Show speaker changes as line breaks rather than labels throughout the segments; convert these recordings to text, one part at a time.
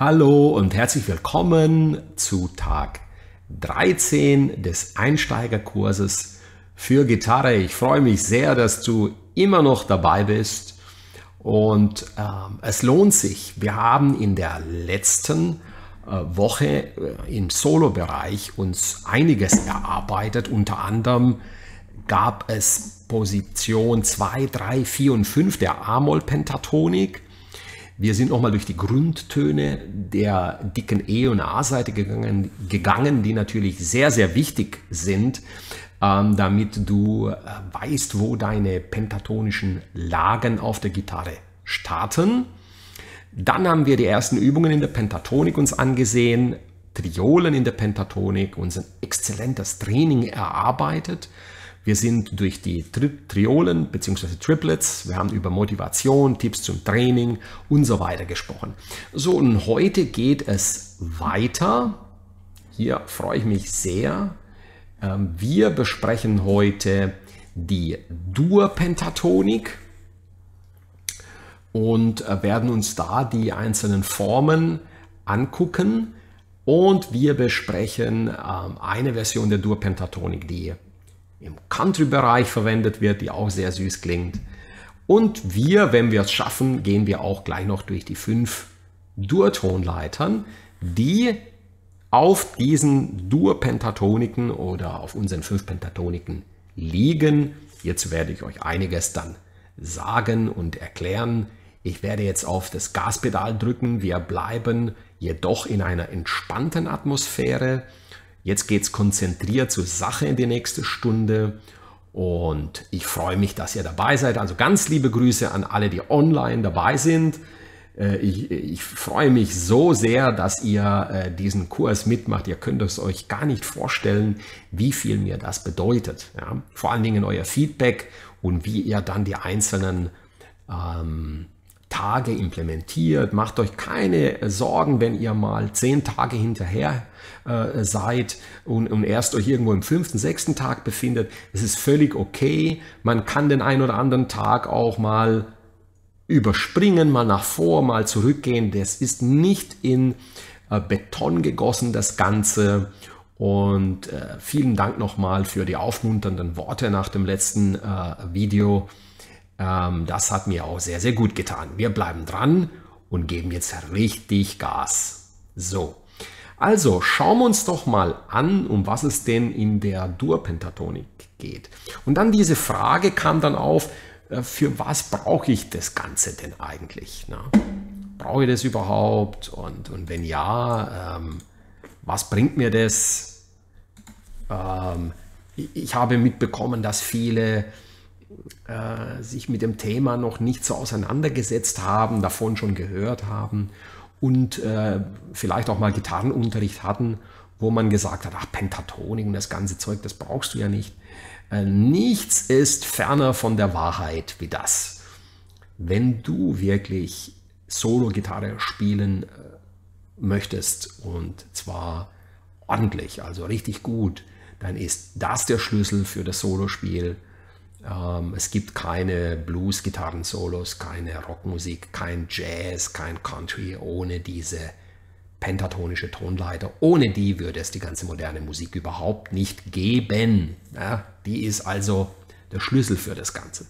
Hallo und herzlich willkommen zu Tag 13 des Einsteigerkurses für Gitarre. Ich freue mich sehr, dass du immer noch dabei bist und ähm, es lohnt sich. Wir haben in der letzten äh, Woche äh, im Solo-Bereich uns einiges erarbeitet. Unter anderem gab es Position 2, 3, 4 und 5 der A-Moll-Pentatonik. Wir sind nochmal durch die Grundtöne der dicken E- und A-Seite gegangen, gegangen, die natürlich sehr, sehr wichtig sind, ähm, damit du äh, weißt, wo deine pentatonischen Lagen auf der Gitarre starten. Dann haben wir die ersten Übungen in der Pentatonik uns angesehen, Triolen in der Pentatonik, unser exzellentes Training erarbeitet. Wir sind durch die Tri Triolen bzw. Triplets, wir haben über Motivation, Tipps zum Training und so weiter gesprochen. So, und heute geht es weiter. Hier freue ich mich sehr. Ähm, wir besprechen heute die Dur-Pentatonik und äh, werden uns da die einzelnen Formen angucken. Und wir besprechen ähm, eine Version der Dur-Pentatonik, die im Country-Bereich verwendet wird, die auch sehr süß klingt. Und wir, wenn wir es schaffen, gehen wir auch gleich noch durch die fünf Dur-Tonleitern, die auf diesen Dur-Pentatoniken oder auf unseren fünf Pentatoniken liegen. Jetzt werde ich euch einiges dann sagen und erklären. Ich werde jetzt auf das Gaspedal drücken. Wir bleiben jedoch in einer entspannten Atmosphäre. Jetzt geht es konzentriert zur Sache in die nächste Stunde und ich freue mich, dass ihr dabei seid. Also ganz liebe Grüße an alle, die online dabei sind. Äh, ich, ich freue mich so sehr, dass ihr äh, diesen Kurs mitmacht. Ihr könnt es euch gar nicht vorstellen, wie viel mir das bedeutet. Ja? Vor allen Dingen euer Feedback und wie ihr dann die einzelnen ähm, Tage implementiert. Macht euch keine Sorgen, wenn ihr mal zehn Tage hinterher äh, seid und, und, erst euch irgendwo im fünften, sechsten Tag befindet. Es ist völlig okay. Man kann den einen oder anderen Tag auch mal überspringen, mal nach vor, mal zurückgehen. Das ist nicht in äh, Beton gegossen, das Ganze. Und äh, vielen Dank nochmal für die aufmunternden Worte nach dem letzten äh, Video. Ähm, das hat mir auch sehr, sehr gut getan. Wir bleiben dran und geben jetzt richtig Gas. So, also schauen wir uns doch mal an, um was es denn in der Dur-Pentatonik geht. Und dann diese Frage kam dann auf, äh, für was brauche ich das Ganze denn eigentlich? Ne? Brauche ich das überhaupt? Und, und wenn ja, ähm, was bringt mir das? Ähm, ich habe mitbekommen, dass viele äh, sich mit dem Thema noch nicht so auseinandergesetzt haben, davon schon gehört haben und äh, vielleicht auch mal Gitarrenunterricht hatten, wo man gesagt hat, ach, Pentatonik und das ganze Zeug, das brauchst du ja nicht. Äh, nichts ist ferner von der Wahrheit wie das. Wenn du wirklich Solo-Gitarre spielen äh, möchtest und zwar ordentlich, also richtig gut, dann ist das der Schlüssel für das Solospiel. Ähm, es gibt keine Blues-Gitarren-Solos, keine Rockmusik, kein Jazz, kein Country ohne diese pentatonische Tonleiter. Ohne die würde es die ganze moderne Musik überhaupt nicht geben. Ja, die ist also der Schlüssel für das Ganze.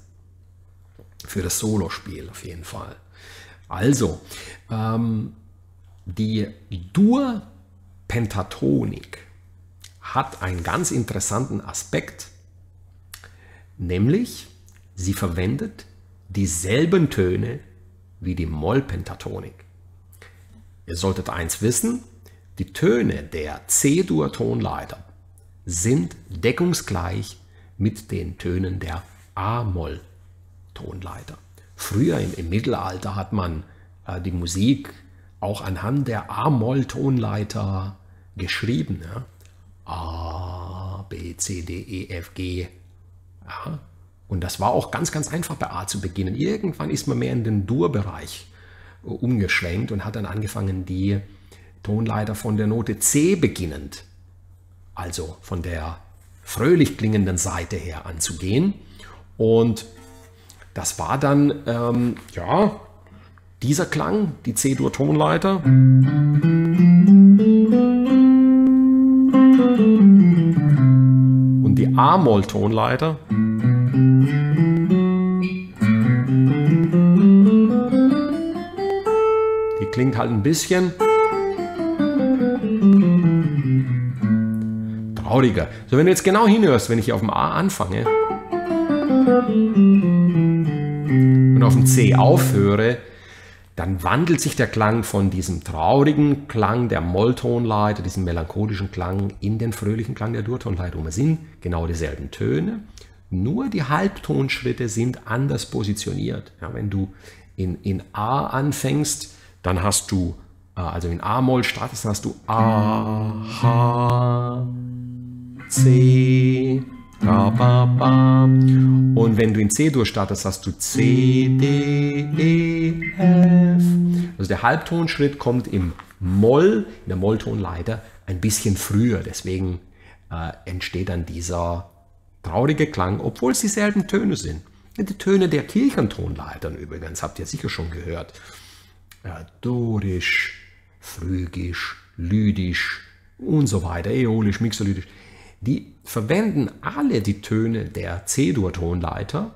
Für das Solospiel auf jeden Fall. Also, ähm, die Dur-Pentatonik hat einen ganz interessanten Aspekt, Nämlich, sie verwendet dieselben Töne wie die Mollpentatonik. Ihr solltet eins wissen, die Töne der C-Dur-Tonleiter sind deckungsgleich mit den Tönen der A-Moll-Tonleiter. Früher im, im, Mittelalter hat man äh, die Musik auch anhand der A-Moll-Tonleiter geschrieben. Ja? A, B, C, D, E, F, G, ja, und das war auch ganz, ganz einfach bei A zu beginnen. Irgendwann ist man mehr in den Dur-Bereich äh, umgeschwenkt und hat dann angefangen, die Tonleiter von der Note C beginnend, also von der fröhlich klingenden Seite her anzugehen. Und das war dann, ähm, ja, Dieser Klang, die C-Dur-Tonleiter. A-Moll-Tonleiter. Die klingt halt ein bisschen trauriger. So, wenn du jetzt genau hinhörst, wenn ich hier auf dem A anfange und auf dem C aufhöre, dann wandelt sich der Klang von diesem traurigen Klang der Molltonleiter, diesem melancholischen Klang, in den fröhlichen Klang der Durtonleiter um. Es sind genau dieselben Töne, nur die Halbtonschritte sind anders positioniert. Ja, wenn du in, in A anfängst, dann hast du, äh, also in A-Moll startest, dann hast du A, H, C, Ba, ba, ba. Und wenn du in C-Dur startest, hast du C, D, E, F. Also der Halbtonschritt kommt im Moll, in der Molltonleiter, ein bisschen früher. Deswegen äh, entsteht dann dieser traurige Klang, obwohl es dieselben Töne sind. Die Töne der Kirchentonleitern übrigens, habt ihr sicher schon gehört. Ja, dorisch, phrygisch, lydisch und so weiter, äolisch, mixolydisch die verwenden alle die Töne der C-Dur-Tonleiter.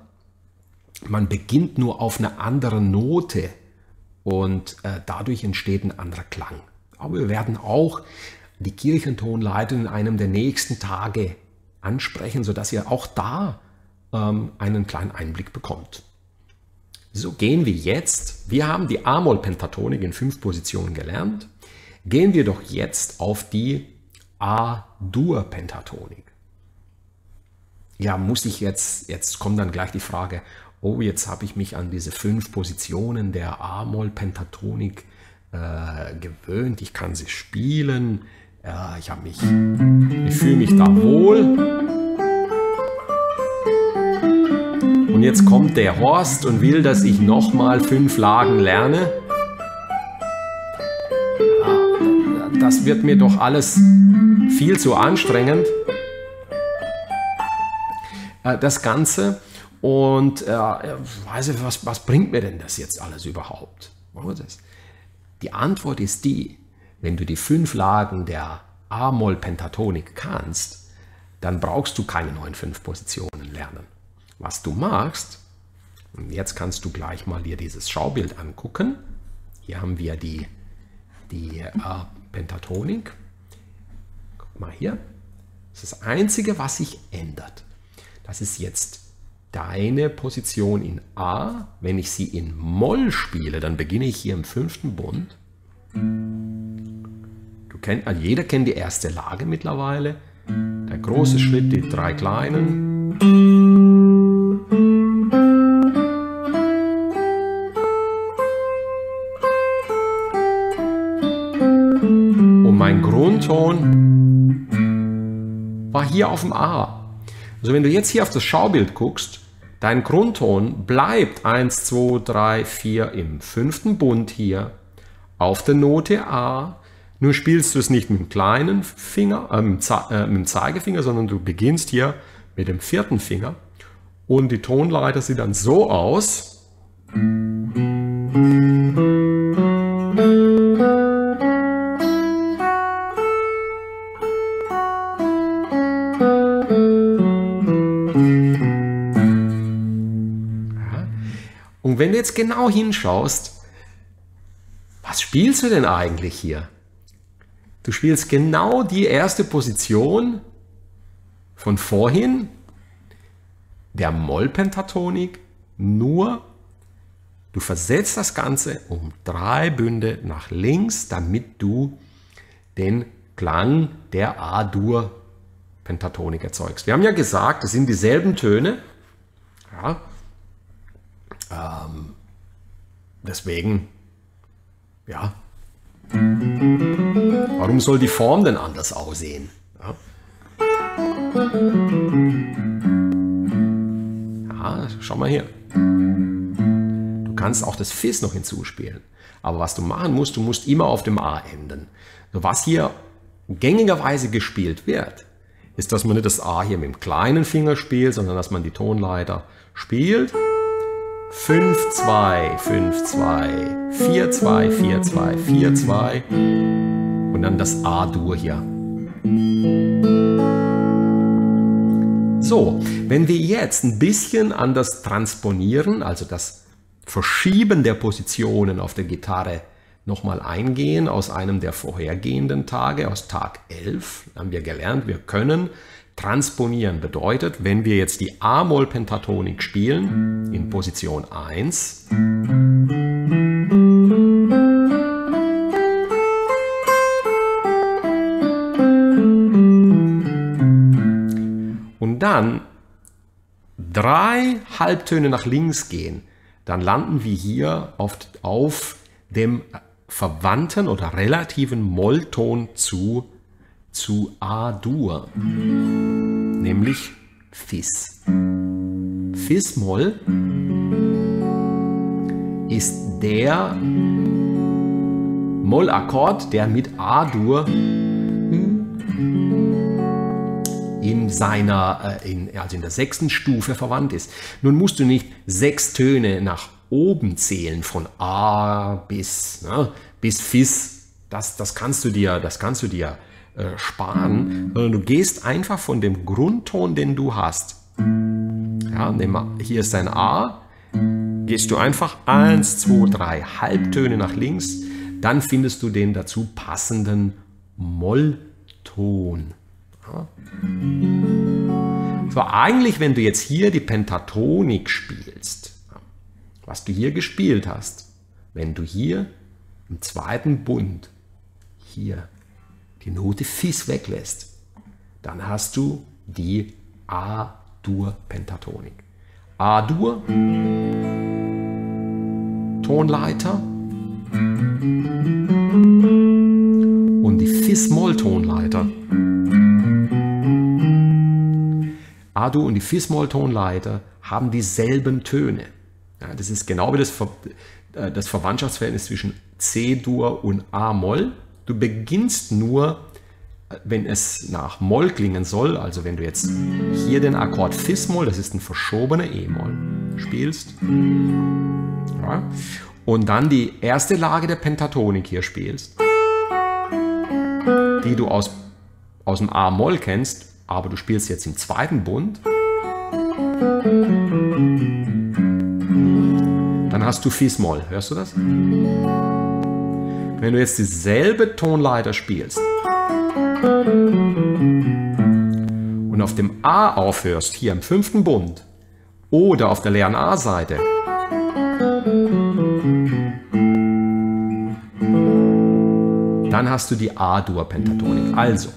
Man beginnt nur auf einer anderen Note und äh, dadurch entsteht ein anderer Klang. Aber wir werden auch die Kirchentonleiter in einem der nächsten Tage ansprechen, sodass ihr auch da ähm, einen kleinen Einblick bekommt. So gehen wir jetzt, wir haben die A-Moll-Pentatonik in fünf Positionen gelernt, gehen wir doch jetzt auf die A-Dur-Pentatonik. Ja, muss ich jetzt, jetzt kommt dann gleich die Frage, oh, jetzt habe ich mich an diese fünf Positionen der A-Moll-Pentatonik äh, gewöhnt, ich kann sie spielen, ja, ich mich, ich fühle mich da wohl. Und jetzt kommt der Horst und will, dass ich nochmal fünf Lagen lerne. Das wird mir doch alles viel zu anstrengend. Äh, das Ganze. Und äh, weiß ich, was, was bringt mir denn das jetzt alles überhaupt? Die Antwort ist die, wenn du die fünf Lagen der A-Moll-Pentatonik kannst, dann brauchst du keine neuen fünf Positionen lernen. Was du machst, und jetzt kannst du gleich mal dir dieses Schaubild angucken. Hier haben wir die, die äh, Pentatonik. Guck mal hier. Das ist das Einzige, was sich ändert. Das ist jetzt deine Position in A. Wenn ich sie in Moll spiele, dann beginne ich hier im fünften Bund. Du kennt, also jeder kennt die erste Lage mittlerweile. Der große Schritt, die drei kleinen. Grundton war hier auf dem A. Also wenn du jetzt hier auf das Schaubild guckst, dein Grundton bleibt 1, 2, 3, 4 im fünften Bund hier auf der Note A. Nur spielst du es nicht mit dem kleinen Finger, äh, mit, dem Zeigefinger, sondern du beginnst hier mit dem vierten Finger. Und die Tonleiter sieht dann so aus. Jetzt genau hinschaust, was spielst du denn eigentlich hier? Du spielst genau die erste Position von vorhin, der Mollpentatonik, nur du versetzt das Ganze um drei Bünde nach links, damit du den Klang der A-Dur-Pentatonik erzeugst. Wir haben ja gesagt, es sind dieselben Töne. Ja, ähm, deswegen, ja, warum soll die Form denn anders aussehen? Ja, ja schau mal hier. Du kannst auch das Fis noch hinzuspielen. Aber was du machen musst, du musst immer auf dem A enden. Was hier gängigerweise gespielt wird, ist, dass man nicht das A hier mit dem kleinen Finger spielt, sondern dass man die Tonleiter spielt 5, 2, 5, 2, 4, 2, 4, 2, 4, 2 und dann das A-Dur hier. So, wenn wir jetzt ein bisschen anders transponieren, also das Verschieben der Positionen auf der Gitarre nochmal eingehen aus einem der vorhergehenden Tage, aus Tag 11, haben wir gelernt, wir können transponieren. Bedeutet, wenn wir jetzt die A-Moll-Pentatonik spielen in Position 1, und dann drei Halbtöne nach links gehen, dann landen wir hier auf, auf dem verwandten oder relativen Mollton zu, zu A-Dur, nämlich Fis. Fis-Moll ist der Mollakkord, der mit A-Dur in seiner, äh, in, also in der sechsten Stufe verwandt ist. Nun musst du nicht sechs Töne nach oben zählen, von A bis, ne, bis Fis. Das, das kannst du dir, das kannst du dir äh, sparen, sondern du gehst einfach von dem Grundton, den du hast. Ja, nehm, hier ist ein A, gehst du einfach 1, 2, 3 Halbtöne nach links, dann findest du den dazu passenden Mollton. Ja. So, eigentlich, wenn du jetzt hier die Pentatonik spielst, was du hier gespielt hast, wenn du hier im zweiten Bund hier die Note Fis weglässt, dann hast du die A-Dur-Pentatonik. A-Dur, Tonleiter und die Fis-Moll-Tonleiter. A-Dur und die Fis-Moll-Tonleiter haben dieselben Töne. Ja, das ist genau wie das, Ver äh, das Verwandtschaftsverhältnis zwischen C-Dur und A-Moll. Du beginnst nur, wenn es nach Moll klingen soll, also wenn du jetzt hier den Akkord Fis-Moll, das ist ein verschobener E-Moll, spielst, ja, und dann die erste Lage der Pentatonik hier spielst, die du aus, aus dem A-Moll kennst, aber du spielst jetzt im zweiten Bund, dann hast du Fis-Moll. Hörst du das? Wenn du jetzt dieselbe Tonleiter spielst und auf dem A aufhörst, hier im fünften Bund, oder auf der leeren A-Seite, dann hast du die A-Dur-Pentatonik. Also,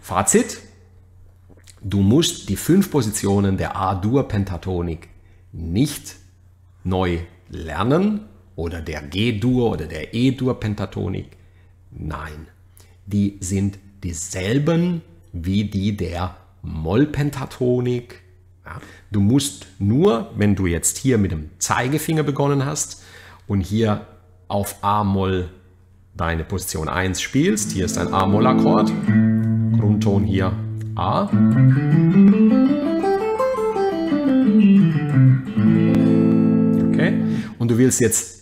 Fazit, du musst die fünf Positionen der A-Dur-Pentatonik nicht neu lernen oder der G-Dur oder der E-Dur-Pentatonik. Nein, die sind dieselben wie die der Moll-Pentatonik. Ja, du musst nur, wenn du jetzt hier mit dem Zeigefinger begonnen hast und hier auf A-Moll deine Position 1 spielst, hier ist ein A-Moll-Akkord, Grundton hier A. und du willst jetzt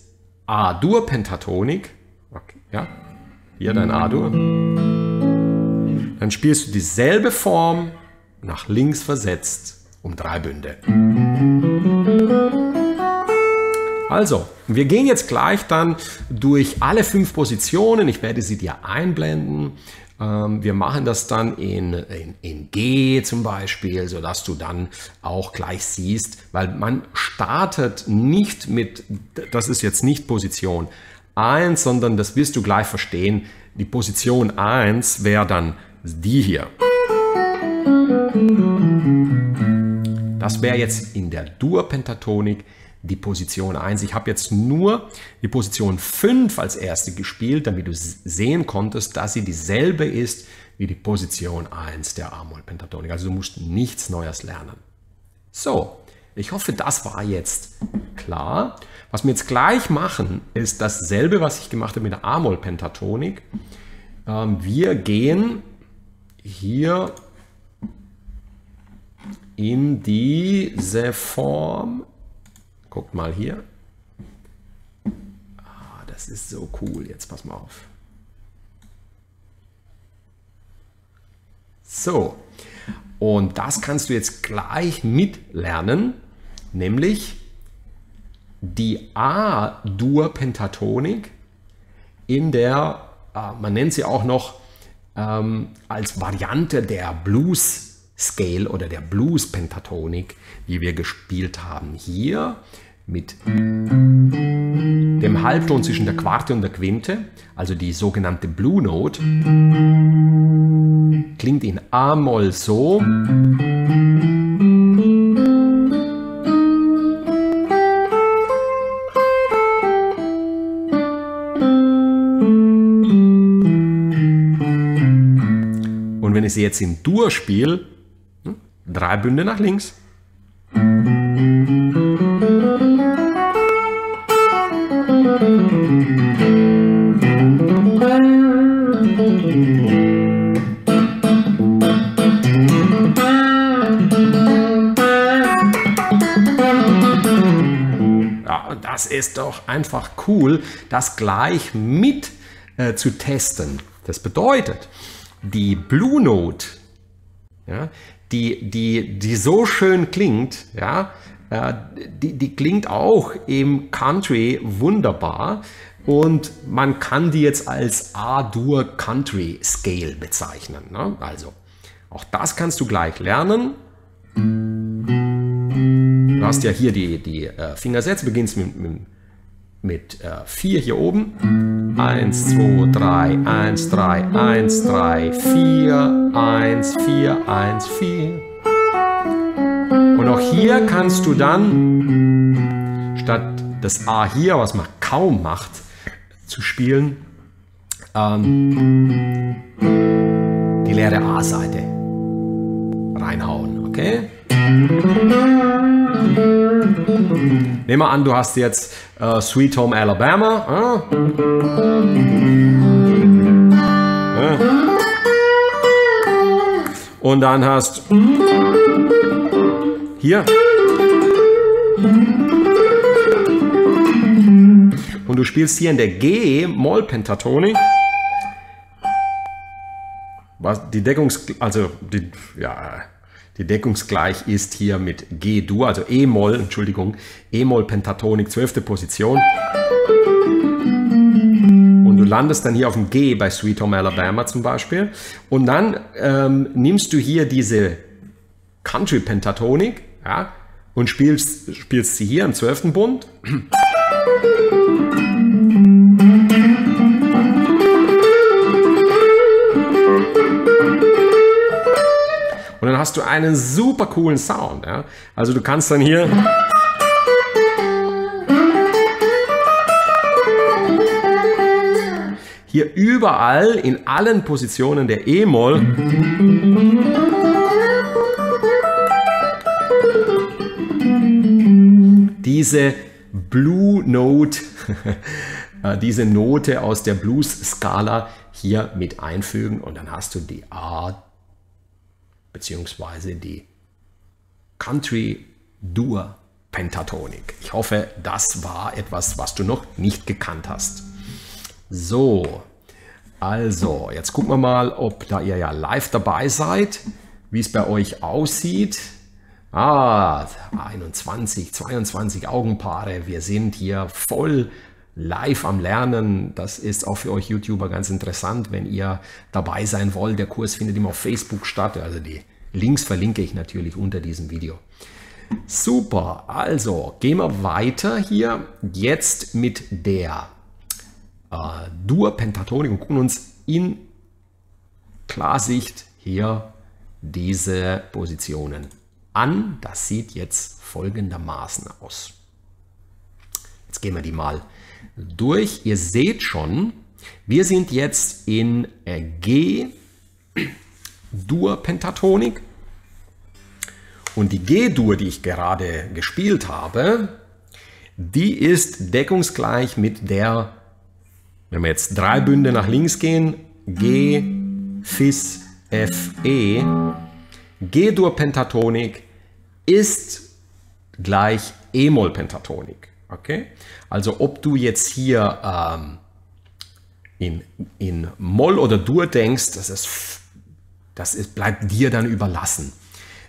A-Dur-Pentatonik, okay, ja, hier dein A-Dur, dann spielst du dieselbe Form nach links versetzt um drei Bünde. Also, wir gehen jetzt gleich dann durch alle fünf Positionen. Ich werde sie dir einblenden. Ähm, wir machen das dann in, in, in G zum Beispiel, sodass du dann auch gleich siehst, weil man startet nicht mit, das ist jetzt nicht Position 1, sondern das wirst du gleich verstehen. Die Position 1 wäre dann die hier. Das wäre jetzt in der Dur-Pentatonik die Position 1. Ich habe jetzt nur die Position 5 als erste gespielt, damit du sehen konntest, dass sie dieselbe ist wie die Position 1 der A-Moll-Pentatonik. Also du musst nichts Neues lernen. So, ich hoffe, das war jetzt klar. Was wir jetzt gleich machen, ist dasselbe, was ich gemacht habe mit der A-Moll-Pentatonik. Ähm, wir gehen hier in diese Form Guckt mal hier. Ah, das ist so cool. Jetzt pass mal auf. So, und das kannst du jetzt gleich mitlernen, nämlich die A-Dur-Pentatonik in der, äh, man nennt sie auch noch ähm, als Variante der Blues Scale oder der Blues Pentatonik, die wir gespielt haben. Hier mit dem Halbton zwischen der Quarte und der Quinte, also die sogenannte Blue Note, klingt in A-Moll so. Und wenn ich sie jetzt in Dur spiele, drei Bünde nach links. Ja, das ist doch einfach cool, das gleich mit äh, zu testen. Das bedeutet, die Blue Note, ja, die, die, die so schön klingt, ja, äh, die, die klingt auch im Country wunderbar und man kann die jetzt als A-Dur Country Scale bezeichnen. Ne? Also, auch das kannst du gleich lernen. Du hast ja hier die, die äh, Fingersätze, beginnst mit, mit, mit äh, 4 hier oben. 1, 2, 3, 1, 3, 1, 3, 4, 1, 4, 1, 4. Und auch hier kannst du dann statt das A hier, was man kaum macht, zu spielen, ähm, die leere A-Seite reinhauen. Okay? Nehmen wir an, du hast jetzt äh, Sweet Home Alabama. Äh? Äh? Und dann hast hier. Und du spielst hier in der G-Moll-Pentatonik. Was die Deckungs... Also, die, ja, die deckungsgleich ist hier mit G-Dur, also E-Moll, Entschuldigung, E-Moll-Pentatonik, 12. Position. Und du landest dann hier auf dem G bei Sweet Home Alabama zum Beispiel. Und dann ähm, nimmst du hier diese Country-Pentatonik ja, und spielst, spielst sie hier im 12. Bund. Dann hast du einen super coolen Sound. Ja? Also du kannst dann hier... Hier überall in allen Positionen der E-Moll diese Blue Note, diese Note aus der Blues-Skala hier mit einfügen und dann hast du die A beziehungsweise die Country Dur Pentatonik. Ich hoffe, das war etwas, was du noch nicht gekannt hast. So, also, jetzt gucken wir mal, ob da ihr ja live dabei seid, wie es bei euch aussieht. Ah, 21, 22 Augenpaare. Wir sind hier voll live am Lernen. Das ist auch für euch YouTuber ganz interessant, wenn ihr dabei sein wollt. Der Kurs findet immer auf Facebook statt. Also die Links verlinke ich natürlich unter diesem Video. Super, also gehen wir weiter hier jetzt mit der äh, Dur-Pentatonik und gucken uns in Klarsicht hier diese Positionen an. Das sieht jetzt folgendermaßen aus. Jetzt gehen wir die mal durch. Ihr seht schon, wir sind jetzt in G Dur-Pentatonik. Und die G-Dur, die ich gerade gespielt habe, die ist deckungsgleich mit der, wenn wir jetzt drei Bünde nach links gehen, G, Fis, F, E. G-Dur-Pentatonik ist gleich E-Moll-Pentatonik. Okay? Also ob du jetzt hier ähm, in, in Moll oder Dur denkst, das, ist, das ist, bleibt dir dann überlassen.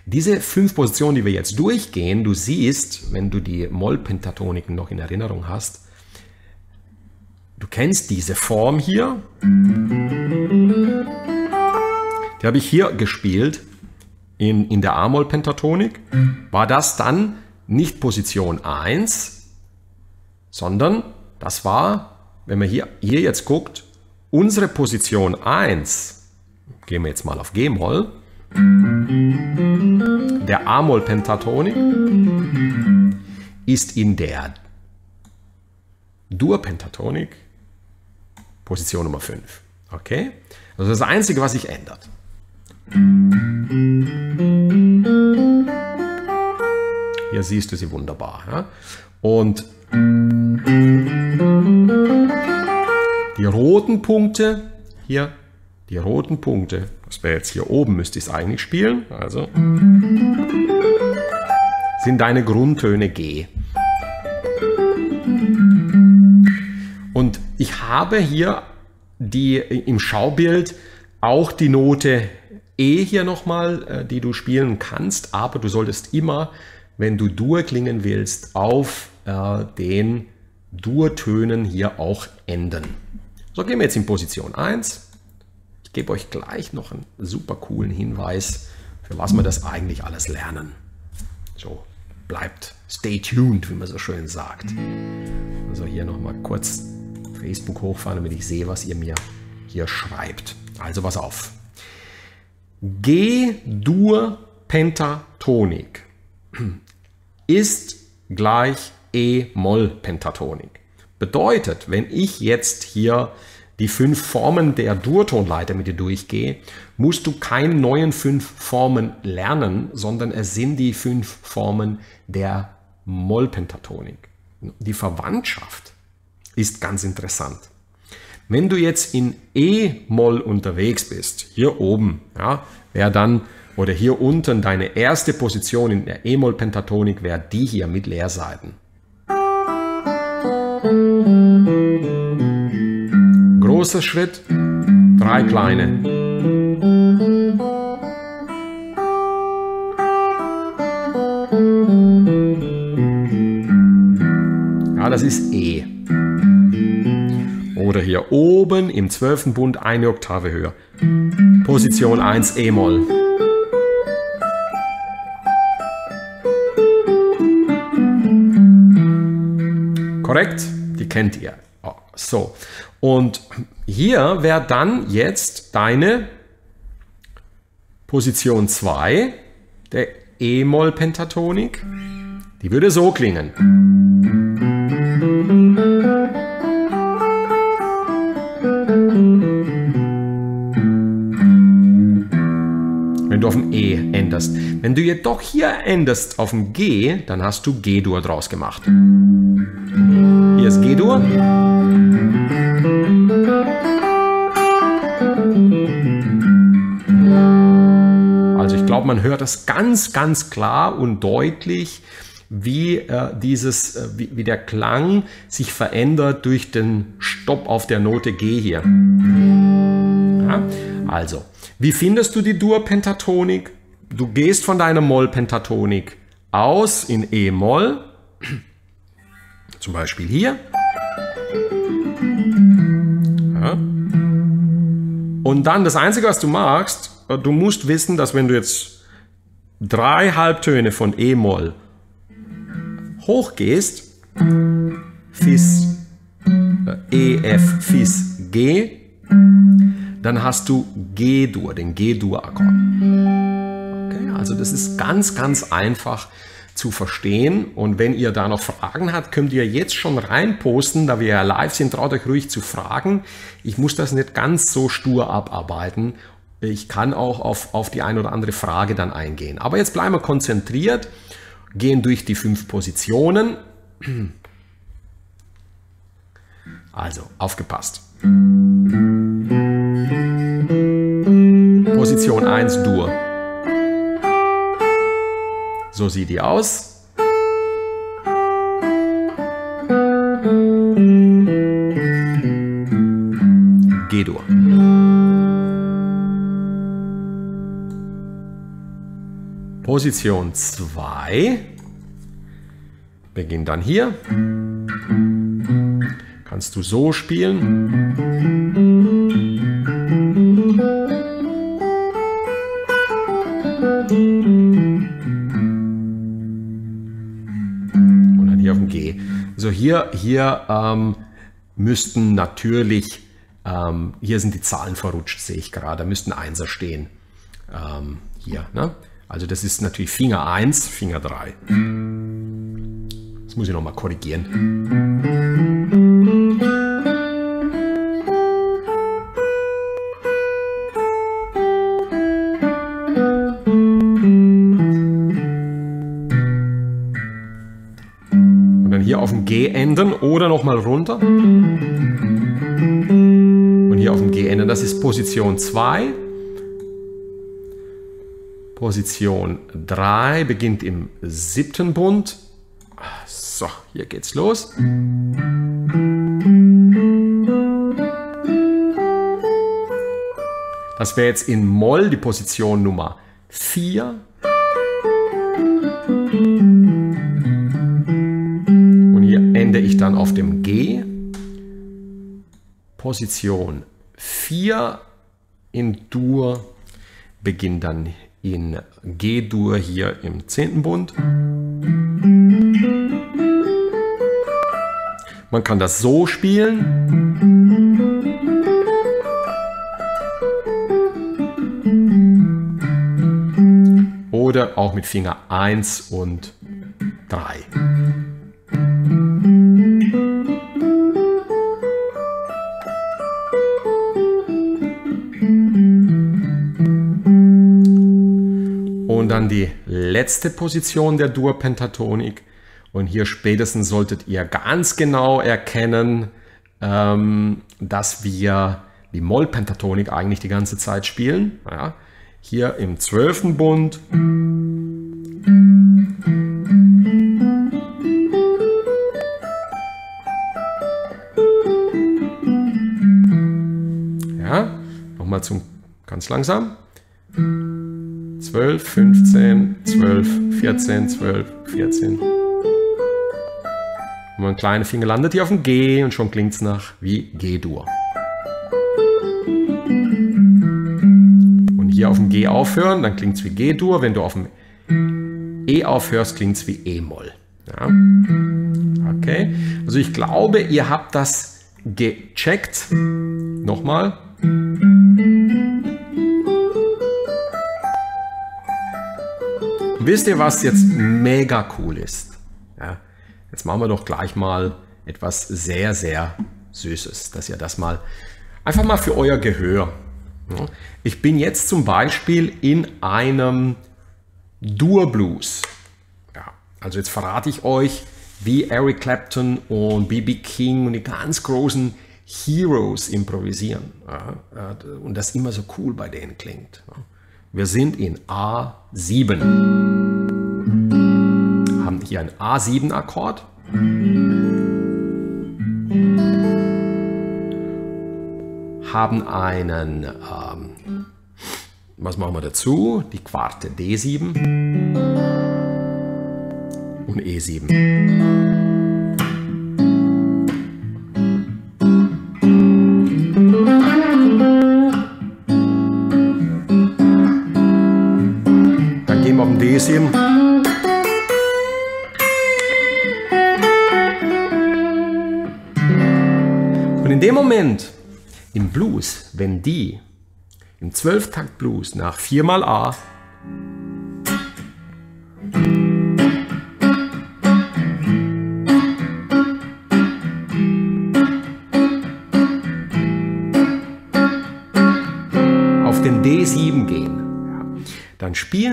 Diese fünf Positionen, die wir jetzt durchgehen, du siehst, wenn du die Moll-Pentatoniken noch in Erinnerung hast, du kennst diese Form hier. Die habe ich hier gespielt in, in der A-Moll-Pentatonik. War das dann nicht Position 1, sondern das war, wenn man hier, hier jetzt guckt, unsere Position 1, gehen wir jetzt mal auf G-Moll, der A-Moll-Pentatonik ist in der Dur-Pentatonik Position Nummer 5. Okay? Also das Einzige, was sich ändert. Hier siehst du sie wunderbar. Ja? Und die roten Punkte, hier, die roten Punkte, das wäre jetzt hier oben, müsste ich es eigentlich spielen, also sind deine Grundtöne G. Und ich habe hier die im Schaubild auch die Note E hier nochmal, äh, die du spielen kannst, aber du solltest immer wenn du Dur klingen willst, auf äh, den Dur-Tönen hier auch enden. So gehen wir jetzt in Position 1. Ich gebe euch gleich noch einen super coolen Hinweis, für was wir das eigentlich alles lernen. So, bleibt stay tuned, wie man so schön sagt. Also hier nochmal kurz Facebook hochfahren, damit ich sehe, was ihr mir hier schreibt. Also pass auf. G-Dur Pentatonik ist gleich E-Moll-Pentatonik. Bedeutet, wenn ich jetzt hier die fünf Formen der Durtonleiter mit dir durchgehe, musst du keine neuen fünf Formen lernen, sondern es sind die fünf Formen der Mollpentatonik. Die Verwandtschaft ist ganz interessant. Wenn du jetzt in E-Moll unterwegs bist, hier oben, ja, wäre dann oder hier unten deine erste Position in der E-Moll-Pentatonik wäre die hier mit Leerseiten. Großer Schritt, drei kleine. Ja, das ist E. Oder hier oben im zwölften Bund eine Oktave höher. Position 1 E-Moll. Korrekt? Die kennt ihr. Oh, so. Und hier wäre dann jetzt deine Position 2 der E-Moll-Pentatonik. Die würde so klingen. Wenn du auf ein E änderst. Wenn du jedoch hier änderst auf ein G, dann hast du G-Dur draus gemacht. Hier ist G-Dur. Also ich glaube, man hört das ganz, ganz klar und deutlich, wie, äh, dieses, äh, wie, wie der Klang sich verändert durch den Stopp auf der Note G hier. Ja? Also, wie findest du die Dur-Pentatonik? Du gehst von deiner Moll-Pentatonik aus in E-Moll zum Beispiel hier. Ja. Und dann das Einzige, was du machst, äh, du musst wissen, dass wenn du jetzt drei Halbtöne von E-Moll hochgehst, Fis, äh, E, F, Fis, G, dann hast du G-Dur, den G-Dur-Akkord. Okay, also das ist ganz, ganz einfach zu verstehen. Und wenn ihr da noch Fragen habt, könnt ihr jetzt schon reinposten, da wir ja live sind, traut euch ruhig zu fragen. Ich muss das nicht ganz so stur abarbeiten. Ich kann auch auf, auf die eine oder andere Frage dann eingehen. Aber jetzt bleiben wir konzentriert, gehen durch die fünf Positionen. Also, aufgepasst. Position 1 Dur. So sieht die aus. G-Dur. Position 2 Beginn dann hier. Kannst du so spielen. thank you Also hier, hier ähm, müssten natürlich, ähm, hier sind die Zahlen verrutscht, sehe ich gerade, da müssten Einser stehen. Ähm, hier, ne? Also das ist natürlich Finger 1, Finger 3. Das muss ich nochmal korrigieren. Enden oder nochmal runter. Und hier auf dem G enden, das ist Position 2. Position 3 beginnt im siebten Bund. So, hier geht's los. Das wäre jetzt in Moll die Position Nummer 4. dann auf dem G. Position 4 in Dur beginnt dann in G-Dur hier im zehnten Bund. Man kann das so spielen. Oder auch mit Finger 1 und 3. dann die letzte Position der Dur-Pentatonik. Und hier spätestens solltet ihr ganz genau erkennen, ähm, dass wir die Moll-Pentatonik eigentlich die ganze Zeit spielen. Ja, hier im zwölften Bund. Ja, nochmal zum ganz langsam. 12, 15, 12, 14, 12, 14. Und mein kleiner Finger landet hier auf dem G und schon klingt es nach wie G-Dur. Und hier auf dem G aufhören, dann klingt es wie G-Dur. Wenn du auf dem E aufhörst, klingt es wie E-Moll. Ja. Okay, also ich glaube, ihr habt das gecheckt. Nochmal. Wisst ihr, was jetzt mega cool ist? Ja, jetzt machen wir doch gleich mal etwas sehr, sehr Süßes, dass ihr das mal einfach mal für euer Gehör. Ich bin jetzt zum Beispiel in einem Dur Blues. Ja, also jetzt verrate ich euch, wie Eric Clapton und B.B. King und die ganz großen Heroes improvisieren. Ja, und das immer so cool bei denen klingt. Wir sind in A7. Haben hier einen A7-Akkord. Haben einen, ähm, was machen wir dazu? Die Quarte D7 und E7. D7. Und in dem Moment im Blues, wenn die im Zwölftakt Blues nach viermal A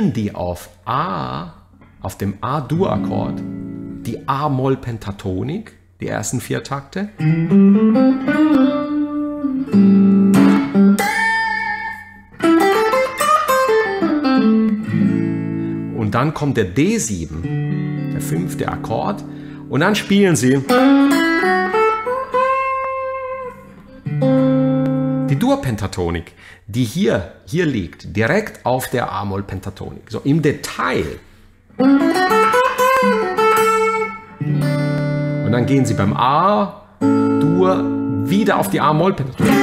spielen die auf A, auf dem A-Dur-Akkord, die A-Moll-Pentatonik, die ersten vier Takte. Und dann kommt der D7, der fünfte Akkord, und dann spielen sie die Dur-Pentatonik, die hier, hier liegt, direkt auf der A-Moll-Pentatonik. So im Detail. Und dann gehen Sie beim A, Dur, wieder auf die A-Moll-Pentatonik.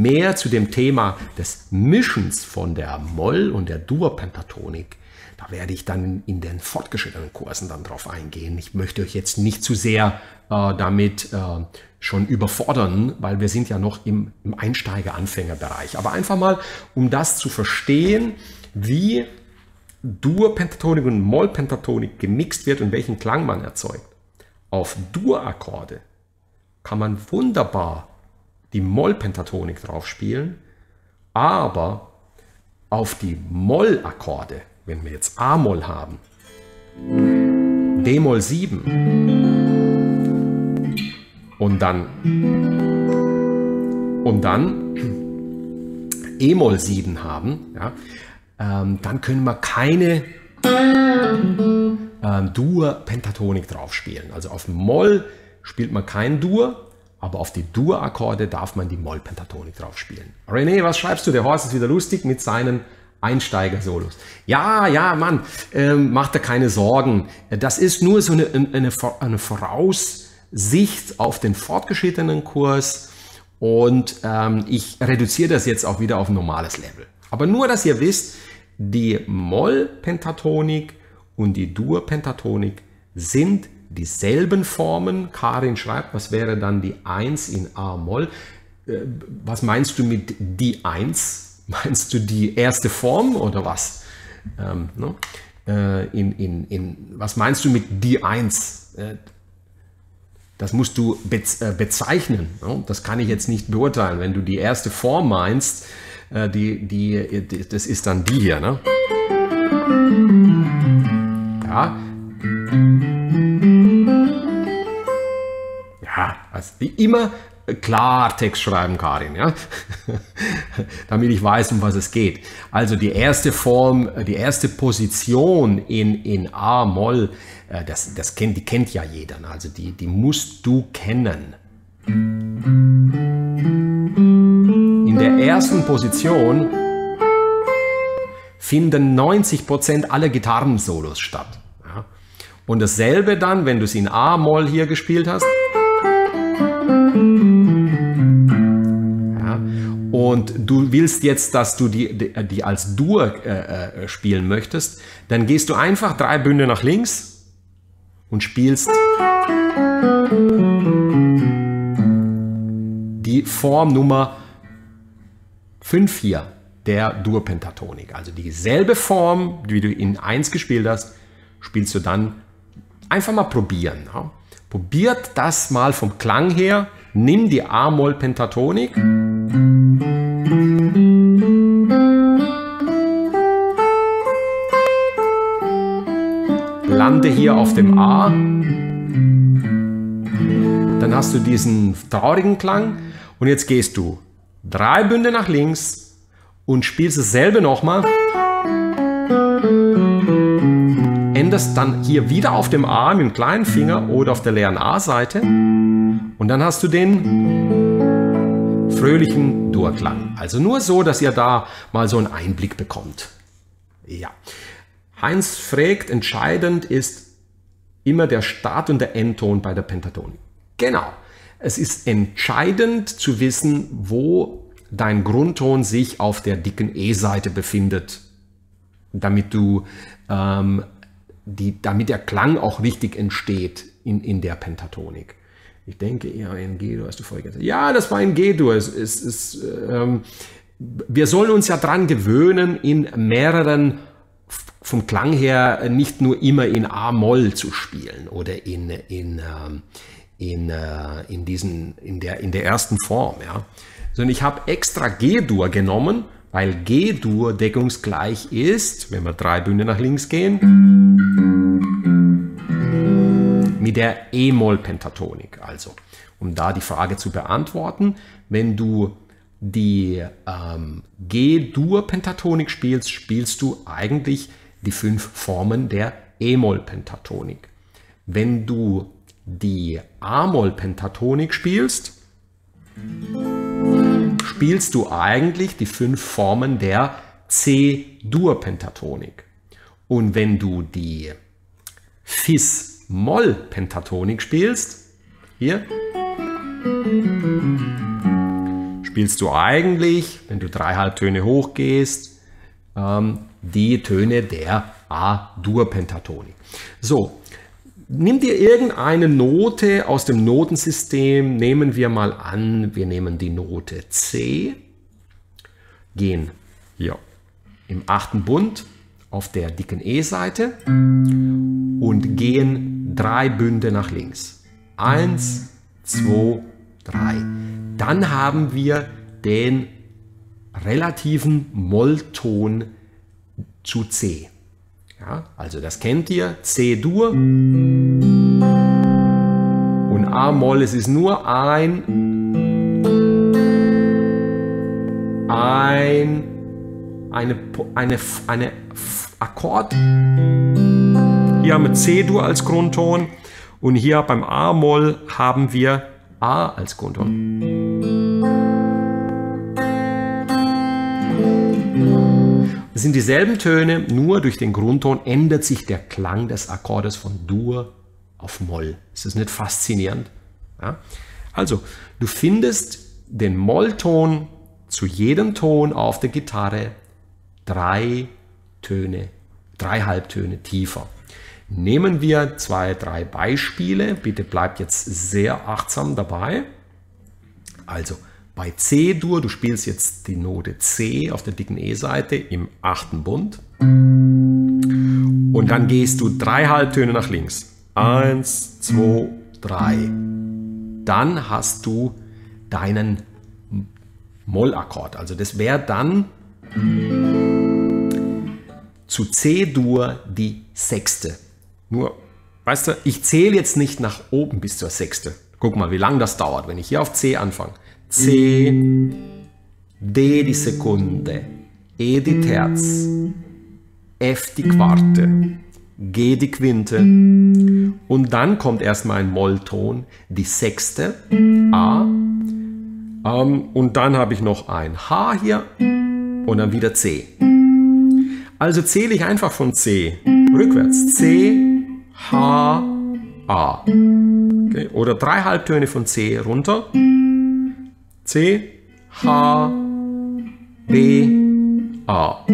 Mehr zu dem Thema des Mischens von der Moll- und der Dur-Pentatonik, da werde ich dann in den fortgeschrittenen Kursen dann drauf eingehen. Ich möchte euch jetzt nicht zu sehr äh, damit äh, schon überfordern, weil wir sind ja noch im, im Einsteiger-Anfängerbereich. Aber einfach mal, um das zu verstehen, wie Dur-Pentatonik und Moll-Pentatonik gemixt wird und welchen Klang man erzeugt. Auf Dur-Akkorde kann man wunderbar die Moll-Pentatonik drauf spielen, aber auf die Moll-Akkorde, wenn wir jetzt A-Moll haben, D-Moll 7 und dann und dann E-Moll 7 haben, ja, ähm, dann können wir keine ähm, Dur-Pentatonik drauf spielen. Also auf Moll spielt man kein Dur, aber auf die Dur-Akkorde darf man die Moll-Pentatonik drauf spielen. René, was schreibst du? Der Horst ist wieder lustig mit seinen Einsteiger-Solos. Ja, ja, Mann, ähm, macht dir keine Sorgen. Das ist nur so eine, eine, eine Voraussicht auf den fortgeschrittenen Kurs und ähm, ich reduziere das jetzt auch wieder auf ein normales Level. Aber nur, dass ihr wisst, die Moll-Pentatonik und die Dur-Pentatonik sind dieselben Formen. Karin schreibt, was wäre dann die 1 in A-Moll? Äh, was meinst du mit die 1? Meinst du die erste Form oder was? Ähm, ne? äh, in, in, in, was meinst du mit die 1? Äh, das musst du äh, bezeichnen. Ne? Das kann ich jetzt nicht beurteilen. Wenn du die erste Form meinst, die, die, das ist dann die hier. Ne? Ja. Ja, also immer Klartext schreiben, Karin, ja? damit ich weiß, um was es geht. Also die erste Form, die erste Position in, in A-Moll, äh, das, das kennt, die kennt ja jeder, ne? also die, die musst du kennen. In der ersten Position finden 90% aller Gitarrensolos statt. Und dasselbe dann, wenn du es in A-Moll hier gespielt hast. Und du willst jetzt, dass du die, die, die als Dur äh, äh, spielen möchtest, dann gehst du einfach drei Bünde nach links und spielst die Form Nummer 5 hier der Dur-Pentatonik. Also dieselbe Form, wie du in 1 gespielt hast, spielst du dann einfach mal probieren. Ja? Probiert das mal vom Klang her. Nimm die A-Moll-Pentatonik. Lande hier auf dem A. Dann hast du diesen traurigen Klang. Und jetzt gehst du drei Bünde nach links und spielst dasselbe nochmal. Änderst dann hier wieder auf dem A mit dem kleinen Finger oder auf der leeren A-Seite. Und dann hast du den fröhlichen Durklang. Also nur so, dass ihr da mal so einen Einblick bekommt. Ja. Heinz fragt, entscheidend ist immer der Start- und der Endton bei der Pentatonik. Genau. Es ist entscheidend zu wissen, wo dein Grundton sich auf der dicken E-Seite befindet, damit du ähm, die, damit der Klang auch richtig entsteht in, in der Pentatonik. Ich denke eher in G-Dur, hast du vorher gesagt. Ja, das war in G-Dur. Es, es, es, ähm, wir sollen uns ja dran gewöhnen, in mehreren vom Klang her nicht nur immer in A-Moll zu spielen oder in, in, ähm, in, äh, in, diesen, in, der, in der ersten Form. Ja. Sondern ich habe extra G-Dur genommen, weil G-Dur deckungsgleich ist, wenn wir drei Bünde nach links gehen, mit der E-Moll-Pentatonik. Also, um da die Frage zu beantworten, wenn du die ähm, G-Dur-Pentatonik spielst, spielst du eigentlich die fünf Formen der E-Moll-Pentatonik. Wenn du die A-Moll-Pentatonik spielst, spielst du eigentlich die fünf Formen der C-Dur-Pentatonik. Und wenn du die Fis-Moll-Pentatonik spielst, hier, spielst du eigentlich, wenn du drei Halbtöne hochgehst, ähm, die Töne der A-Dur-Pentatonik. So, nimm dir irgendeine Note aus dem Notensystem. Nehmen wir mal an, wir nehmen die Note C, gehen hier im achten Bund auf der dicken E-Seite und gehen drei Bünde nach links. Eins, zwei, drei. Dann haben wir den relativen Mollton zu C. Ja, also das kennt ihr, C-Dur und A-Moll, es ist nur ein, ein, eine, eine, eine Akkord. Hier haben wir C-Dur als Grundton und hier beim A-Moll haben wir A als Grundton. Es sind dieselben Töne, nur durch den Grundton ändert sich der Klang des Akkordes von Dur auf Moll. Ist das nicht faszinierend? Ja? Also, du findest den Mollton zu jedem Ton auf der Gitarre drei Töne, drei Halbtöne tiefer. Nehmen wir zwei, drei Beispiele. Bitte bleibt jetzt sehr achtsam dabei. Also, bei C-Dur, du spielst jetzt die Note C auf der dicken E-Seite im achten Bund. Und dann gehst du drei Halbtöne nach links. Eins, zwei, drei. Dann hast du deinen Mollakkord. Also das wäre dann zu C-Dur die sechste. Nur, weißt du, ich zähle jetzt nicht nach oben bis zur sechste. Guck mal, wie lange das dauert, wenn ich hier auf C anfange. C, D die Sekunde, E die Terz, F die Quarte, G die Quinte und dann kommt erstmal ein Mollton, die Sechste, A ähm, und dann habe ich noch ein H hier und dann wieder C. Also zähle ich einfach von C rückwärts. C, H, A. Okay. Oder drei Halbtöne von C runter. C, H, B, A.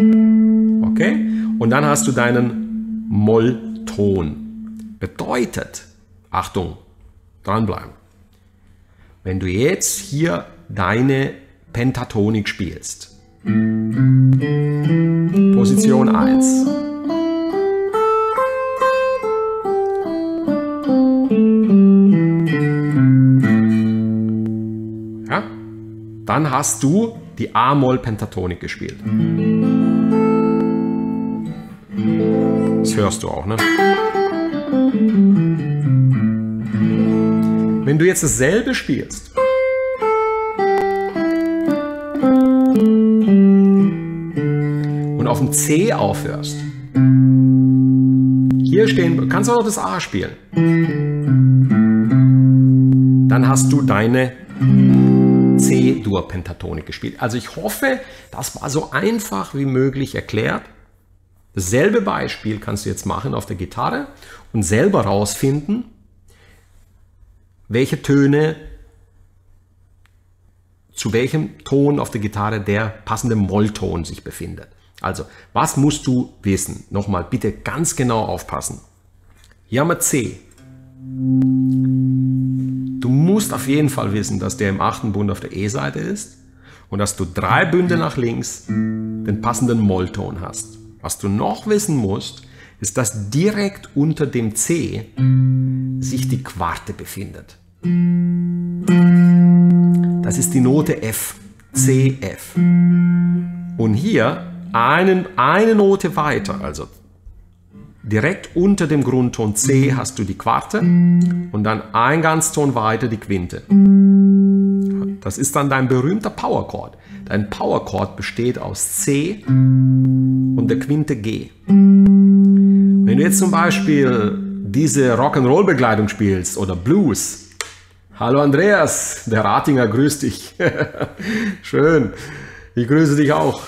Okay? Und dann hast du deinen Mollton. Bedeutet, Achtung, dranbleiben. Wenn du jetzt hier deine Pentatonik spielst, Position 1. dann hast du die A-Moll-Pentatonik gespielt. Das hörst du auch, ne? Wenn du jetzt dasselbe spielst, und auf dem C aufhörst, hier stehen, kannst du auch das A spielen. Dann hast du deine C-Dur-Pentatonik gespielt. Also ich hoffe, das war so einfach wie möglich erklärt. Dasselbe Beispiel kannst du jetzt machen auf der Gitarre und selber rausfinden, welche Töne zu welchem Ton auf der Gitarre der passende Mollton sich befindet. Also, was musst du wissen? Nochmal, bitte ganz genau aufpassen. Hier haben wir C. Du musst auf jeden Fall wissen, dass der im achten Bund auf der E-Seite ist und dass du drei Bünde nach links den passenden Mollton hast. Was du noch wissen musst, ist, dass direkt unter dem C sich die Quarte befindet. Das ist die Note F, C, F. Und hier einen, eine Note weiter, also direkt unter dem Grundton C hast du die Quarte und dann ein Ganzton weiter die Quinte. Das ist dann dein berühmter Powerchord. Dein Powerchord besteht aus C und der Quinte G. Wenn du jetzt zum Beispiel diese Rock'n'Roll-Begleitung spielst oder Blues, hallo Andreas, der Ratinger grüßt dich. Schön, ich grüße dich auch.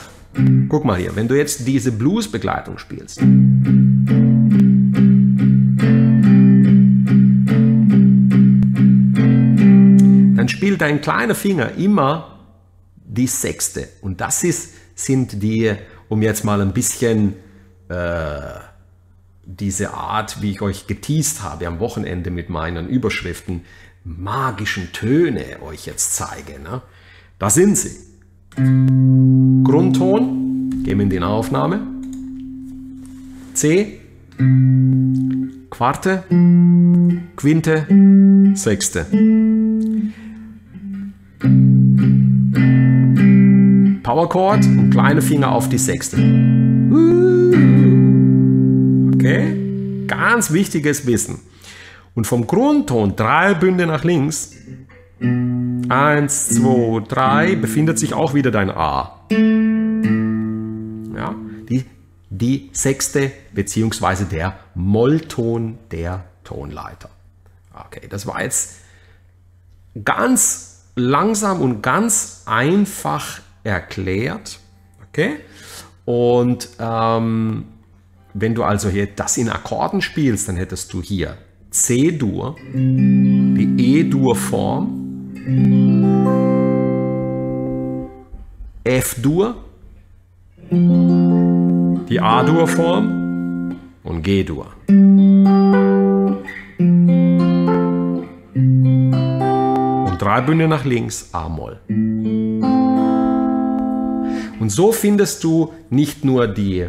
Guck mal hier, wenn du jetzt diese Blues-Begleitung spielst, dann spielt dein kleiner Finger immer die Sechste. Und das ist, sind die, um jetzt mal ein bisschen äh, diese Art, wie ich euch geteased habe am Wochenende mit meinen Überschriften, magischen Töne euch jetzt zeige. Ne? Da sind sie. Grundton, gehen wir in die Aufnahme. C, Quarte, Quinte, Sechste. Powerchord und kleine Finger auf die Sechste. Okay? Ganz wichtiges Wissen. Und vom Grundton drei Bünde nach links. Eins, zwei, drei, befindet sich auch wieder dein A. Ja, die, die sechste beziehungsweise der Mollton der Tonleiter. Okay, das war jetzt ganz langsam und ganz einfach erklärt. Okay, und ähm, wenn du also hier das in Akkorden spielst, dann hättest du hier C-Dur, die E-Dur-Form, F-Dur, die A-Dur-Form und G-Dur. Und drei Bünde nach links A-Moll. Und so findest du nicht nur die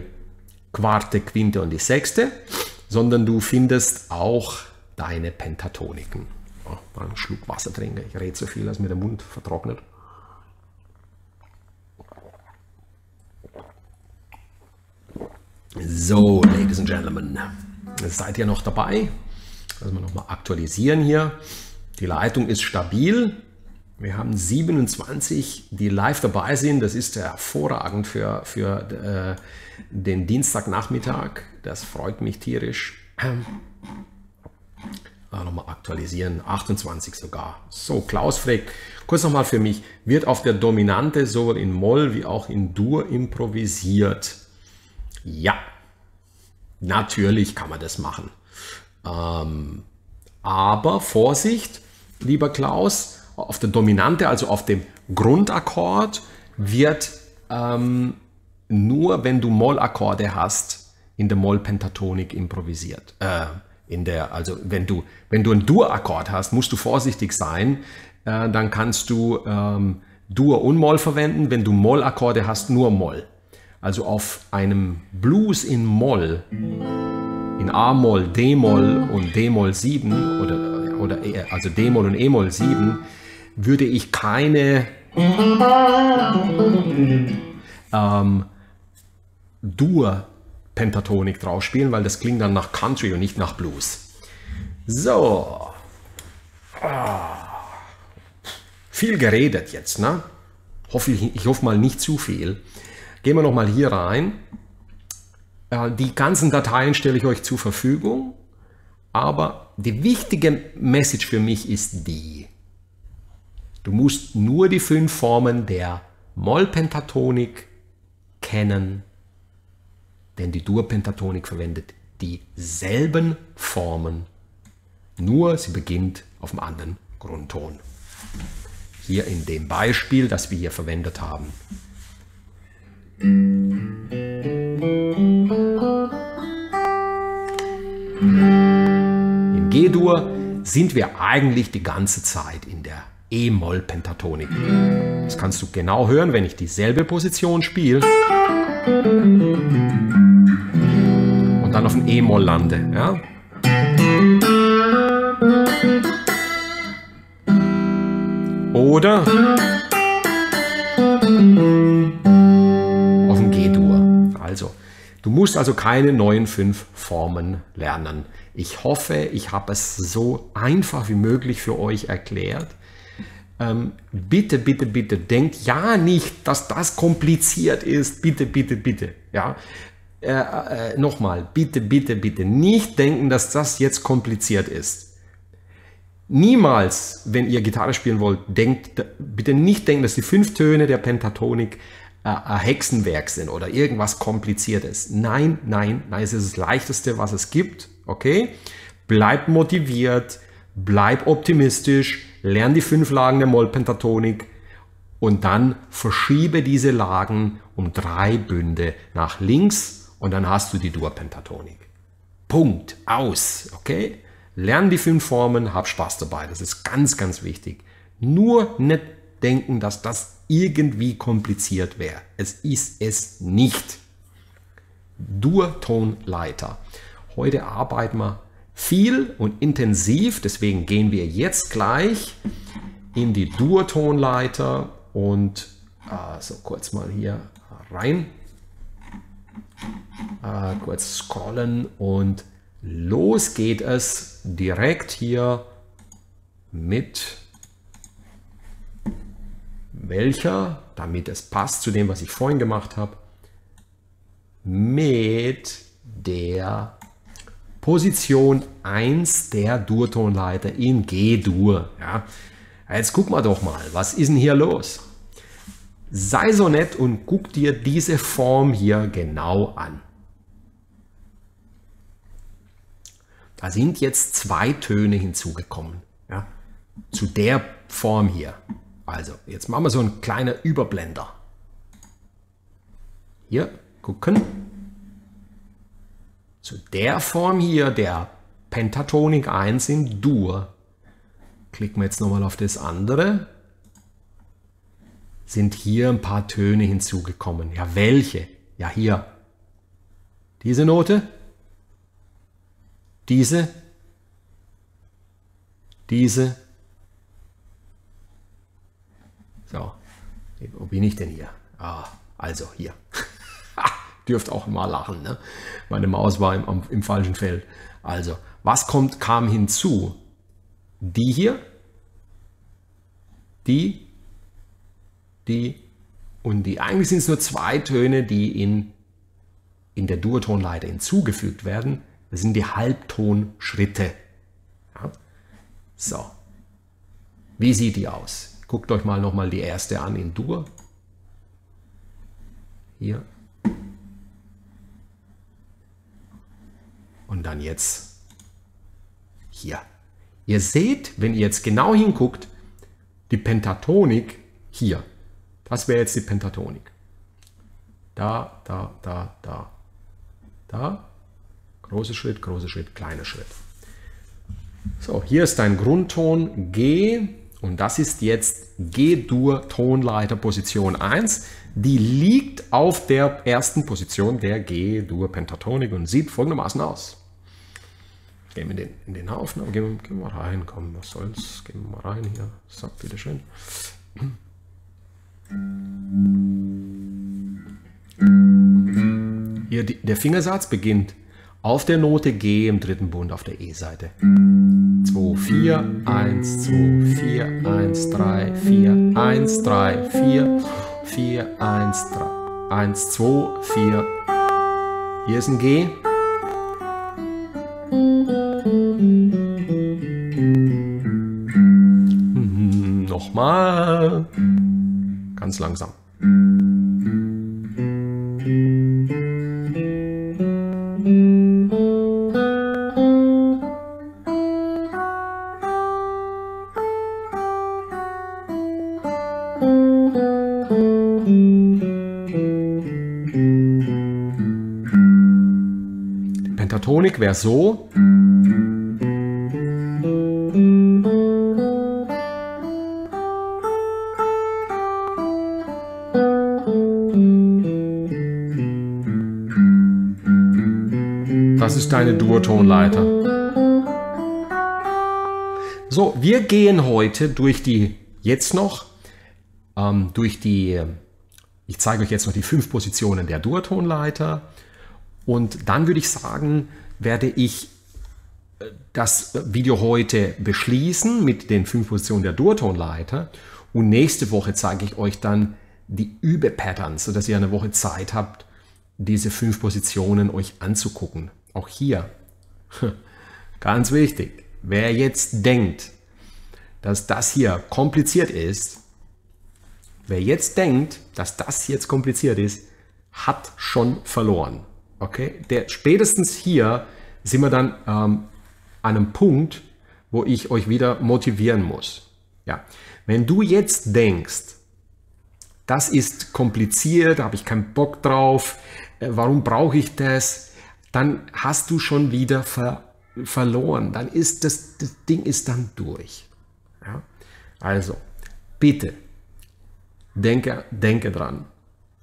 Quarte, Quinte und die Sechste, sondern du findest auch deine Pentatoniken. Mal einen Schluck Wasser trinken. Ich rede so viel, dass mir der Mund vertrocknet. So, Ladies and Gentlemen, seid ihr noch dabei? Also wir nochmal aktualisieren hier. Die Leitung ist stabil. Wir haben 27, die live dabei sind. Das ist hervorragend für, für äh, den Dienstagnachmittag. Das freut mich tierisch. Ähm, nochmal aktualisieren, 28 sogar. So, Klaus fragt, kurz nochmal für mich, wird auf der Dominante sowohl in Moll wie auch in Dur improvisiert? Ja, natürlich kann man das machen. Ähm, aber Vorsicht, lieber Klaus, auf der Dominante, also auf dem Grundakkord, wird ähm, nur, wenn du Mollakkorde hast, in der Mollpentatonik improvisiert. Äh, in der, also wenn du, wenn du einen Dur-Akkord hast, musst du vorsichtig sein. Äh, dann kannst du ähm, Dur und Moll verwenden. Wenn du Mollakkorde hast, nur Moll. Also auf einem Blues in Moll, in A-Moll, D-Moll und D-Moll 7 oder, oder e, also D-Moll und E-Moll 7, würde ich keine ähm, Dur-Pentatonik drauf spielen, weil das klingt dann nach Country und nicht nach Blues. So. Ah. Viel geredet jetzt, ne? Hoffe ich, ich hoffe mal nicht zu viel. Gehen wir nochmal hier rein. Äh, die ganzen Dateien stelle ich euch zur Verfügung. Aber die wichtige Message für mich ist die. Du musst nur die fünf Formen der Mollpentatonik kennen, denn die Dur-Pentatonik verwendet dieselben Formen, nur sie beginnt auf dem anderen Grundton. Hier in dem Beispiel, das wir hier verwendet haben. In G-Dur sind wir eigentlich die ganze Zeit in der E-Moll-Pentatonik. Das kannst du genau hören, wenn ich dieselbe Position spiele und dann auf ein E-Moll lande. Ja? Oder auf ein G-Dur. Also, Du musst also keine neuen fünf Formen lernen. Ich hoffe, ich habe es so einfach wie möglich für euch erklärt. Ähm, bitte, bitte, bitte denkt ja nicht, dass das kompliziert ist. Bitte, bitte, bitte. Ja. Äh, äh, Nochmal, bitte, bitte, bitte nicht denken, dass das jetzt kompliziert ist. Niemals, wenn ihr Gitarre spielen wollt, denkt, bitte nicht denken, dass die fünf Töne der Pentatonik äh, ein Hexenwerk sind oder irgendwas Kompliziertes. Nein, nein, nein, es ist das Leichteste, was es gibt. Okay? Bleib motiviert, bleib optimistisch, lern die fünf Lagen der Mollpentatonik und dann verschiebe diese Lagen um drei Bünde nach links und dann hast du die Dur-Pentatonik. Punkt. Aus. Okay? Lern die fünf Formen, hab Spaß dabei. Das ist ganz, ganz wichtig. Nur nicht denken, dass das irgendwie kompliziert wäre. Es ist es nicht. Dur-Tonleiter. Heute arbeiten wir viel und intensiv, deswegen gehen wir jetzt gleich in die Dur-Tonleiter und äh, so kurz mal hier rein. Äh, kurz scrollen und los geht es direkt hier mit welcher, damit es passt zu dem, was ich vorhin gemacht habe, mit der Position 1 der Durtonleiter in G-Dur. Ja. Jetzt guck mal doch mal, was ist denn hier los? Sei so nett und guck dir diese Form hier genau an. Da sind jetzt zwei Töne hinzugekommen. Ja, zu der Form hier. Also, jetzt machen wir so einen kleinen Überblender. Hier, gucken. Zu der Form hier, der Pentatonik 1 in Dur. Klicken wir jetzt nochmal auf das andere. Sind hier ein paar Töne hinzugekommen. Ja, welche? Ja, hier. Diese Note diese, diese. So, wo bin ich denn hier? Ah, also hier. Dürft auch mal lachen, ne? Meine Maus war im, im falschen Feld. Also, was kommt, kam hinzu? Die hier, die, die und die. Eigentlich sind es nur zwei Töne, die in, in der Duotonleiter hinzugefügt werden. Das sind die Halbtonschritte. Ja. So. Wie sieht die aus? Guckt euch mal nochmal die erste an in Dur. Hier. Und dann jetzt hier. Ihr seht, wenn ihr jetzt genau hinguckt, die Pentatonik hier. Das wäre jetzt die Pentatonik. Da, da, da, da, da, Großer Schritt, großer Schritt, kleiner Schritt. So, hier ist dein Grundton G und das ist jetzt G-Dur Tonleiter Position 1. Die liegt auf der ersten Position der G-Dur Pentatonik und sieht folgendermaßen aus. Gehen wir in den, in den Haufen, aber gehen, gehen wir rein, komm, was soll's, gehen wir mal rein hier, so, bitteschön. Hier, die, der Fingersatz beginnt auf der Note G im dritten Bund auf der E-Seite. 2, 4, 1, 2, 4, 1, 3, 4, 1, 3, 4, 4, 1, 3, 1, 2, 4. Hier ist ein G. Mhm, nochmal. Ganz langsam. Pentatonik wäre so. Deine Durtonleiter. So, wir gehen heute durch die, jetzt noch, ähm, durch die, ich zeige euch jetzt noch die fünf Positionen der Durtonleiter Und dann würde ich sagen, werde ich äh, das Video heute beschließen mit den fünf Positionen der Durtonleiter. Und nächste Woche zeige ich euch dann die Übepatterns, sodass ihr eine Woche Zeit habt, diese fünf Positionen euch anzugucken. Auch hier, ganz wichtig, wer jetzt denkt, dass das hier kompliziert ist, wer jetzt denkt, dass das jetzt kompliziert ist, hat schon verloren. Okay? Der, spätestens hier sind wir dann ähm, an einem Punkt, wo ich euch wieder motivieren muss. Ja. Wenn du jetzt denkst, das ist kompliziert, da habe ich keinen Bock drauf, äh, warum brauche ich das, dann hast du schon wieder ver verloren. Dann ist das, das Ding ist dann durch. Ja? Also, bitte, denke, denke dran.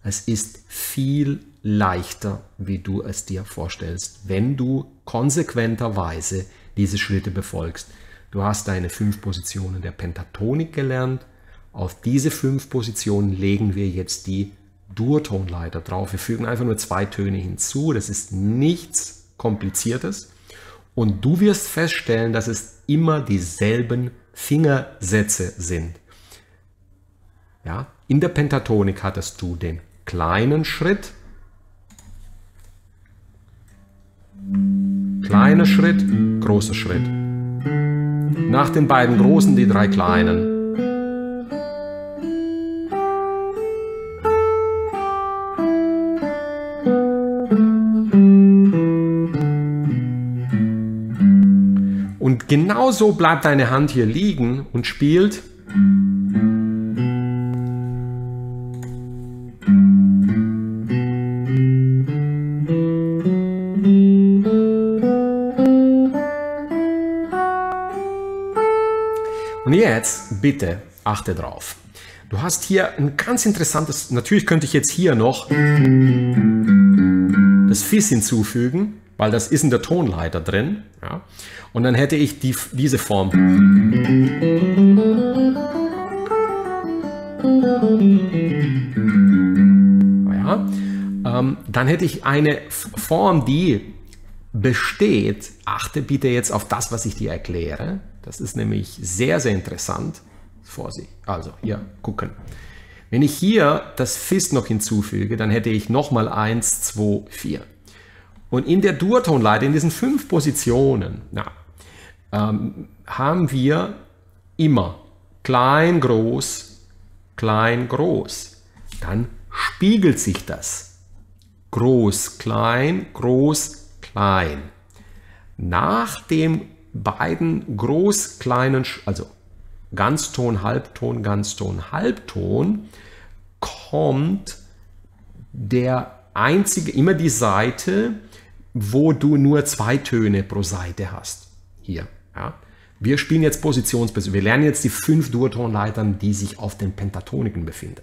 Es ist viel leichter, wie du es dir vorstellst, wenn du konsequenterweise diese Schritte befolgst. Du hast deine fünf Positionen der Pentatonik gelernt. Auf diese fünf Positionen legen wir jetzt die Durtonleiter drauf. Wir fügen einfach nur zwei Töne hinzu. Das ist nichts Kompliziertes. Und du wirst feststellen, dass es immer dieselben Fingersätze sind. Ja, in der Pentatonik hattest du den kleinen Schritt, kleiner Schritt, großer Schritt. Nach den beiden großen die drei kleinen. Genauso bleibt deine Hand hier liegen und spielt. Und jetzt bitte achte drauf. Du hast hier ein ganz interessantes, natürlich könnte ich jetzt hier noch das Fis hinzufügen, weil das ist in der Tonleiter drin. Ja. Und dann hätte ich die, diese Form. Ja, ähm, dann hätte ich eine Form, die besteht. Achte bitte jetzt auf das, was ich dir erkläre. Das ist nämlich sehr, sehr interessant. Vorsicht. Also hier gucken. Wenn ich hier das Fist noch hinzufüge, dann hätte ich nochmal 1, 2, 4. Und in der Durtonleiter, in diesen fünf Positionen, na, ähm, haben wir immer klein, groß, klein, groß. Dann spiegelt sich das. Groß, klein, groß, klein. Nach den beiden groß, kleinen, also Ganzton, Halbton, Ganzton, Halbton, kommt der einzige, immer die Seite, wo du nur zwei Töne pro Seite hast. Hier. Ja. Wir spielen jetzt Positionsbesitz. Wir lernen jetzt die fünf Durtonleitern, die sich auf den Pentatoniken befinden.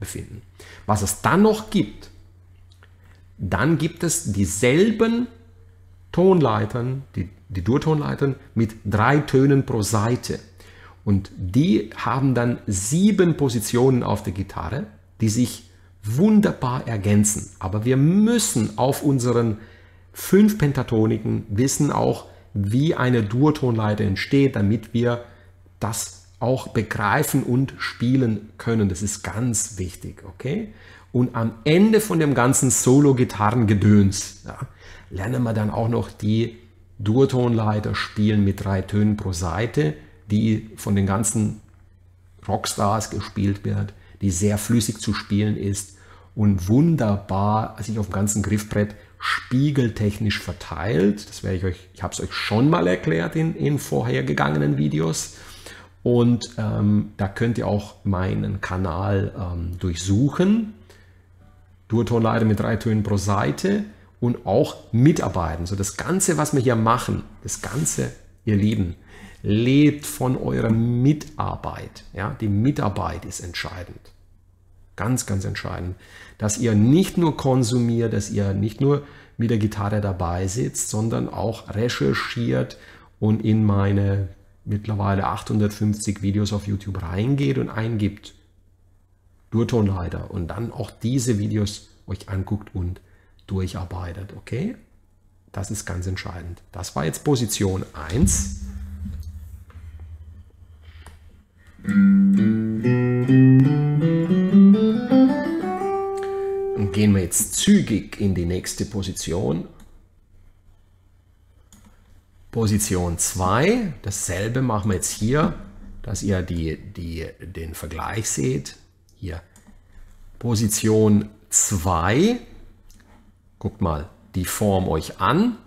befinden. Was es dann noch gibt, dann gibt es dieselben Tonleitern, die, die Durtonleitern mit drei Tönen pro Seite. Und die haben dann sieben Positionen auf der Gitarre, die sich wunderbar ergänzen. Aber wir müssen auf unseren fünf Pentatoniken wissen auch, wie eine Durtonleiter entsteht, damit wir das auch begreifen und spielen können. Das ist ganz wichtig, okay? Und am Ende von dem ganzen Solo-Gitarrengedöns ja, lernen wir dann auch noch die Durtonleiter spielen mit drei Tönen pro Seite, die von den ganzen Rockstars gespielt wird, die sehr flüssig zu spielen ist und wunderbar sich auf dem ganzen Griffbrett spiegeltechnisch verteilt. Das werde ich euch, ich habe es euch schon mal erklärt in, in vorhergegangenen Videos. Und ähm, da könnt ihr auch meinen Kanal ähm, durchsuchen. Durtonleiter mit drei Tönen pro Seite und auch mitarbeiten. So das Ganze, was wir hier machen, das Ganze, ihr Lieben, lebt von eurer Mitarbeit. Ja, die Mitarbeit ist entscheidend. Ganz, ganz entscheidend. Dass ihr nicht nur konsumiert, dass ihr nicht nur mit der Gitarre dabei sitzt, sondern auch recherchiert und in meine mittlerweile 850 Videos auf YouTube reingeht und eingibt. Durtonleiter und dann auch diese Videos euch anguckt und durcharbeitet. Okay? Das ist ganz entscheidend. Das war jetzt Position 1. Und gehen wir jetzt zügig in die nächste Position. Position 2, dasselbe machen wir jetzt hier, dass ihr die, die, den Vergleich seht. Hier Position 2, guckt mal die Form euch an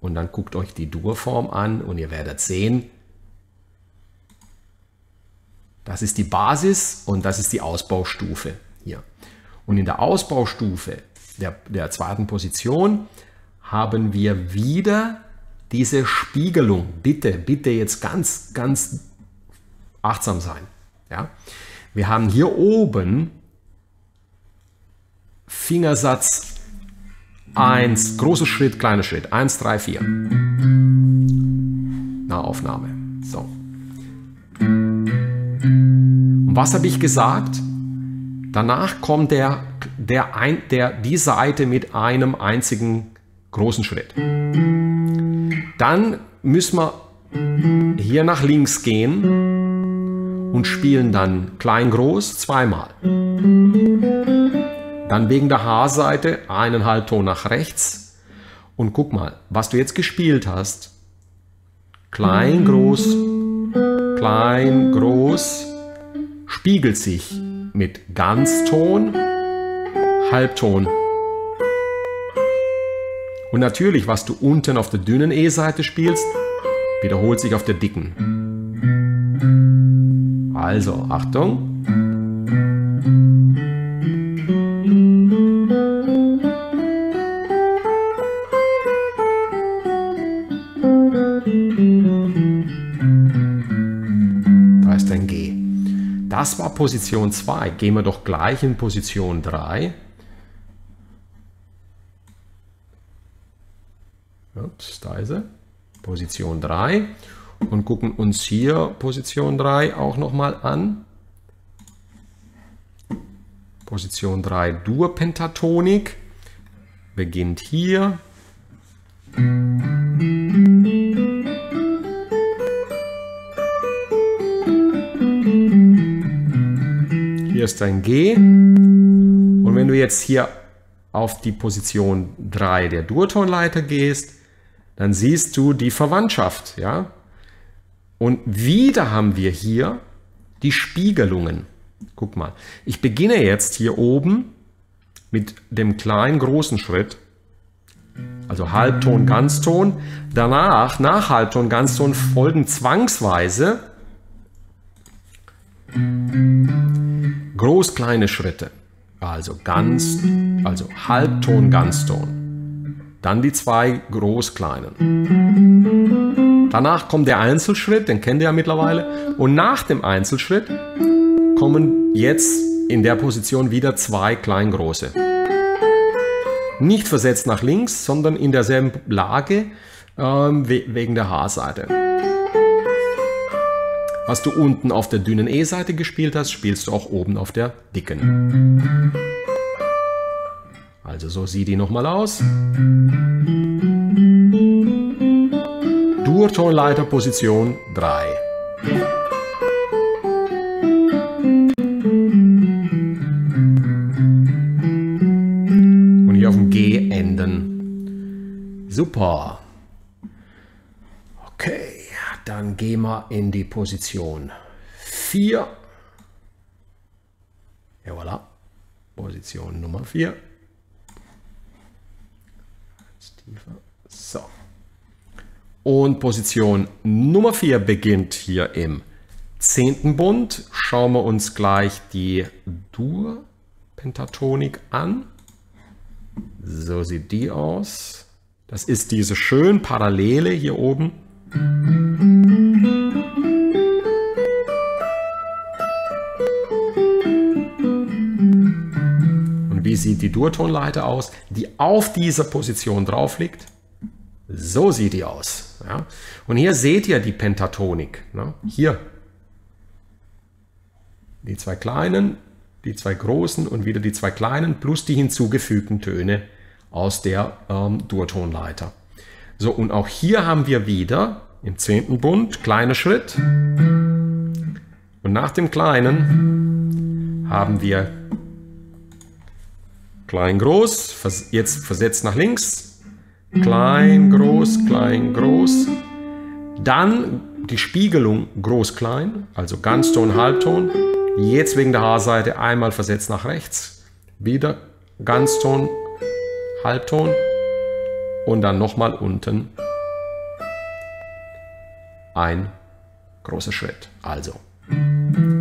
und dann guckt euch die Durform an und ihr werdet sehen, das ist die Basis und das ist die Ausbaustufe. Und in der Ausbaustufe der, der zweiten Position haben wir wieder diese Spiegelung. Bitte, bitte jetzt ganz, ganz achtsam sein. Ja? Wir haben hier oben Fingersatz 1, großer Schritt, kleiner Schritt, 1, 3, 4. Na, Aufnahme. So. Und was habe ich gesagt? Danach kommt der, der, ein, der, die Seite mit einem einzigen großen Schritt. Dann müssen wir hier nach links gehen und spielen dann klein-groß zweimal. Dann wegen der H-Seite einen Halbton nach rechts. Und guck mal, was du jetzt gespielt hast. Klein, groß, klein, groß, spiegelt sich mit Ganzton, Halbton. Und natürlich, was du unten auf der dünnen E-Seite spielst, wiederholt sich auf der dicken. Also, Achtung. Das war Position 2. Gehen wir doch gleich in Position 3. Ups, da ist er. Position 3 und gucken uns hier Position 3 auch nochmal an. Position 3 Dur-Pentatonik beginnt hier. Ist dein G. Und wenn du jetzt hier auf die Position 3 der Durtonleiter gehst, dann siehst du die Verwandtschaft. Ja? Und wieder haben wir hier die Spiegelungen. Guck mal, ich beginne jetzt hier oben mit dem kleinen großen Schritt, also Halbton, Ganzton. Danach, nach Halbton, Ganzton folgen zwangsweise groß kleine Schritte. Also ganz, also Halbton, Ganzton. Dann die zwei groß kleinen. Danach kommt der Einzelschritt, den kennt ihr ja mittlerweile. Und nach dem Einzelschritt kommen jetzt in der Position wieder zwei klein große. Nicht versetzt nach links, sondern in derselben Lage ähm, wegen der Haarseite. Was du unten auf der dünnen E-Seite gespielt hast, spielst du auch oben auf der dicken. Also so sieht die nochmal aus. Durtonleiter Position 3. Und hier auf dem G enden. Super. Okay. Dann gehen wir in die Position 4. Ja, voilà. Position Nummer 4. So. Und Position Nummer 4 beginnt hier im zehnten Bund. Schauen wir uns gleich die Dur-Pentatonik an. So sieht die aus. Das ist diese schön Parallele hier oben. Und wie sieht die Durtonleiter aus, die auf dieser Position drauf liegt? So sieht die aus. Ja? Und hier seht ihr die Pentatonik. Ne? Hier. Die zwei kleinen, die zwei großen und wieder die zwei kleinen plus die hinzugefügten Töne aus der ähm, Durtonleiter. So, und auch hier haben wir wieder im zehnten Bund kleiner Schritt. Und nach dem kleinen haben wir klein, groß, jetzt versetzt nach links, klein, groß, klein, groß. Dann die Spiegelung groß, klein, also Ganzton, Halbton. Jetzt wegen der Haarseite einmal versetzt nach rechts, wieder Ganzton, Halbton und dann nochmal unten ein großer Schritt. Also,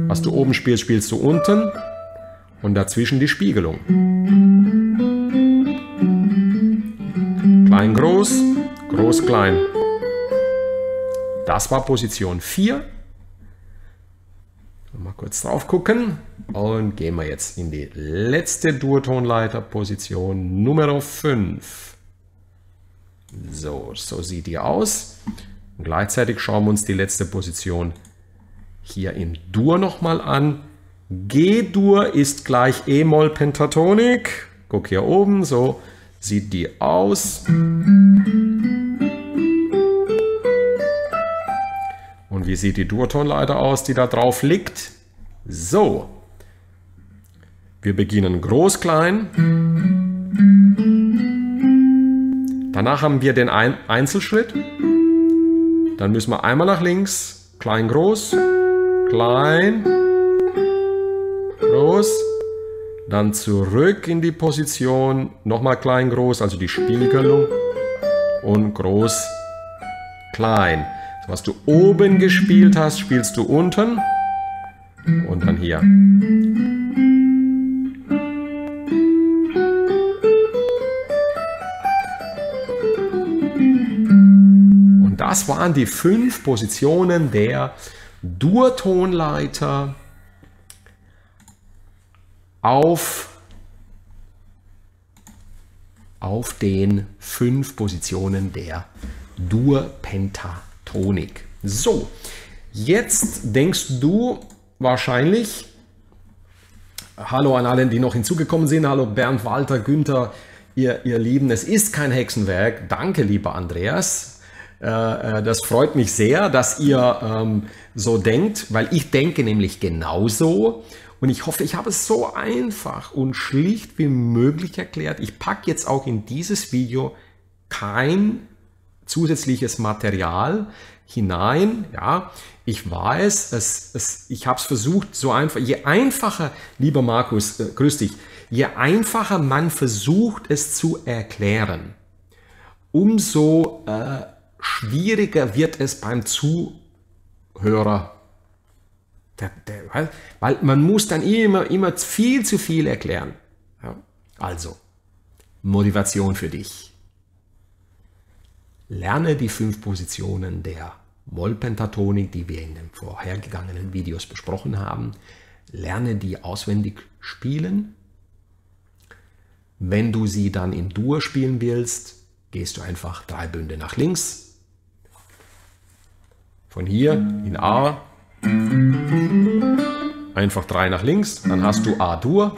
was du oben spielst, spielst du unten und dazwischen die Spiegelung. Klein, groß, groß, klein. Das war Position 4. Mal kurz drauf gucken und gehen wir jetzt in die letzte Durtonleiter, Position Nummer 5. So, so sieht die aus. Und gleichzeitig schauen wir uns die letzte Position hier in Dur nochmal an. G-Dur ist gleich E-Moll Pentatonik. Guck hier oben, so sieht die aus. Und wie sieht die Durtonleiter aus, die da drauf liegt? So. Wir beginnen groß, klein. Danach haben wir den Einzelschritt. Dann müssen wir einmal nach links, klein, groß, klein, groß, dann zurück in die Position, nochmal klein, groß, also die Spiegelung und groß, klein. Was du oben gespielt hast, spielst du unten und dann hier. Das waren die fünf Positionen der Durtonleiter auf, auf den fünf Positionen der Durpentatonik. So, jetzt denkst du wahrscheinlich, hallo an allen, die noch hinzugekommen sind, hallo Bernd, Walter, Günther, ihr, ihr Lieben, es ist kein Hexenwerk. Danke, lieber Andreas. Äh, äh, das freut mich sehr, dass ihr ähm, so denkt, weil ich denke nämlich genauso. Und ich hoffe, ich habe es so einfach und schlicht wie möglich erklärt. Ich packe jetzt auch in dieses Video kein zusätzliches Material hinein. Ja, ich weiß, es, es, ich habe es versucht, so einfach. Je einfacher, lieber Markus, äh, grüß dich, je einfacher man versucht, es zu erklären, umso äh, schwieriger wird es beim Zuhörer. Der, der, weil, man muss dann immer, immer viel zu viel erklären. Ja? Also, Motivation für dich. Lerne die fünf Positionen der Mollpentatonik, die wir in den vorhergegangenen Videos besprochen haben. Lerne die auswendig spielen. Wenn du sie dann in Dur spielen willst, gehst du einfach drei Bünde nach links, von hier in A einfach 3 nach links, dann hast du A-Dur.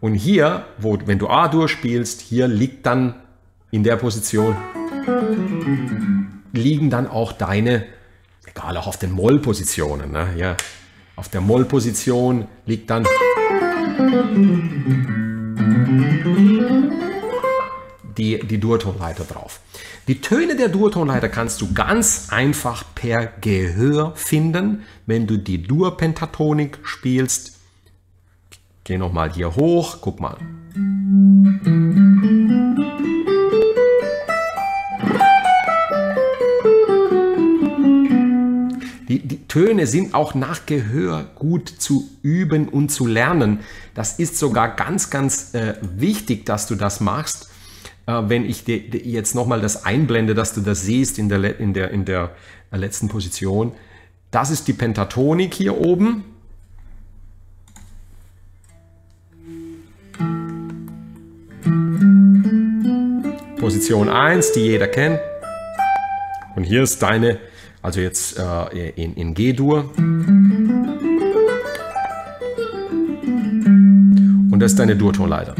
Und hier, wo, wenn du A-Dur spielst, hier liegt dann in der Position, liegen dann auch deine, egal auch auf den Moll-Positionen, ne? ja, auf der Moll-Position liegt dann die, die Durtonleiter drauf. Die Töne der Durtonleiter kannst du ganz einfach per Gehör finden, wenn du die Durpentatonik spielst. Geh nochmal hier hoch, guck mal. Die, die, Töne sind auch nach Gehör gut zu üben und zu lernen. Das ist sogar ganz, ganz äh, wichtig, dass du das machst äh, wenn ich dir jetzt nochmal das einblende, dass du das siehst in der, in, der, in der letzten Position. Das ist die Pentatonik hier oben. Position 1, die jeder kennt. Und hier ist deine, also jetzt äh, in, in G-Dur. Und das ist deine Durtonleiter.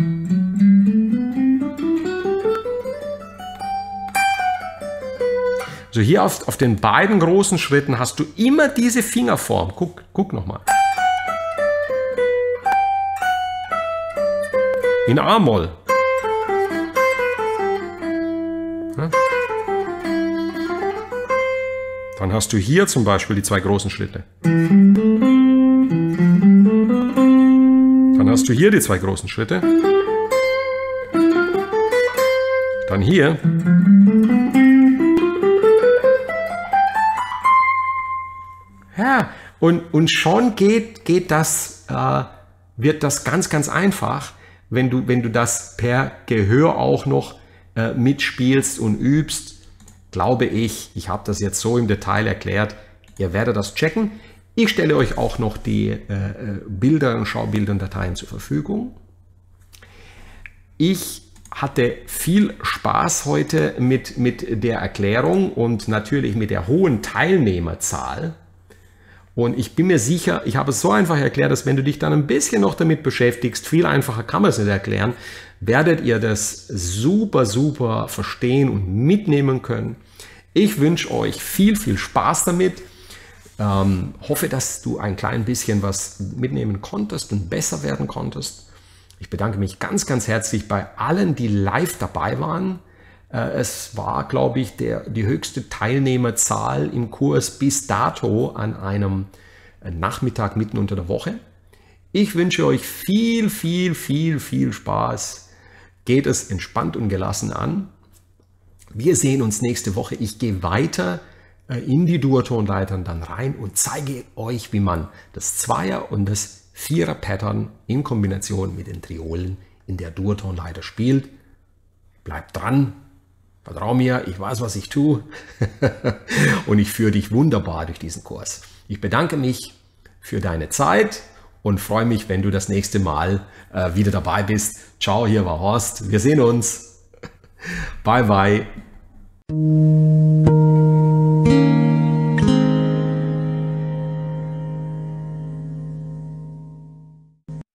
Also hier auf, auf den beiden großen Schritten hast du immer diese Fingerform. Guck, guck nochmal. In A-Moll. Dann hast du hier zum Beispiel die zwei großen Schritte. Dann hast du hier die zwei großen Schritte. Dann hier. Ja, und, und schon geht, geht das, äh, wird das ganz, ganz einfach, wenn du, wenn du das per Gehör auch noch äh, mitspielst und übst glaube ich, ich habe das jetzt so im Detail erklärt, ihr werdet das checken. Ich stelle euch auch noch die äh, äh Bilder und Schaubilder und Dateien zur Verfügung. Ich hatte viel Spaß heute mit, mit der Erklärung und natürlich mit der hohen Teilnehmerzahl. Und ich bin mir sicher, ich habe es so einfach erklärt, dass wenn du dich dann ein bisschen noch damit beschäftigst, viel einfacher kann man es nicht erklären, werdet ihr das super, super verstehen und mitnehmen können. Ich wünsche euch viel, viel Spaß damit. Ähm, hoffe, dass du ein klein bisschen was mitnehmen konntest und besser werden konntest. Ich bedanke mich ganz, ganz herzlich bei allen, die live dabei waren. Äh, es war, glaube ich, der, die höchste Teilnehmerzahl im Kurs bis dato an einem Nachmittag mitten unter der Woche. Ich wünsche euch viel, viel, viel, viel Spaß. Geht es entspannt und gelassen an. Wir sehen uns nächste Woche. Ich gehe weiter äh, in die Duotonleitern dann rein und zeige euch, wie man das Zweier- und das Vierer-Pattern in Kombination mit den Triolen in der Duotonleiter spielt. Bleibt dran, vertrau mir, ich weiß, was ich tue und ich führe dich wunderbar durch diesen Kurs. Ich bedanke mich für deine Zeit und freue mich, wenn du das nächste Mal äh, wieder dabei bist. Ciao, hier war Horst. Wir sehen uns. Bye, bye.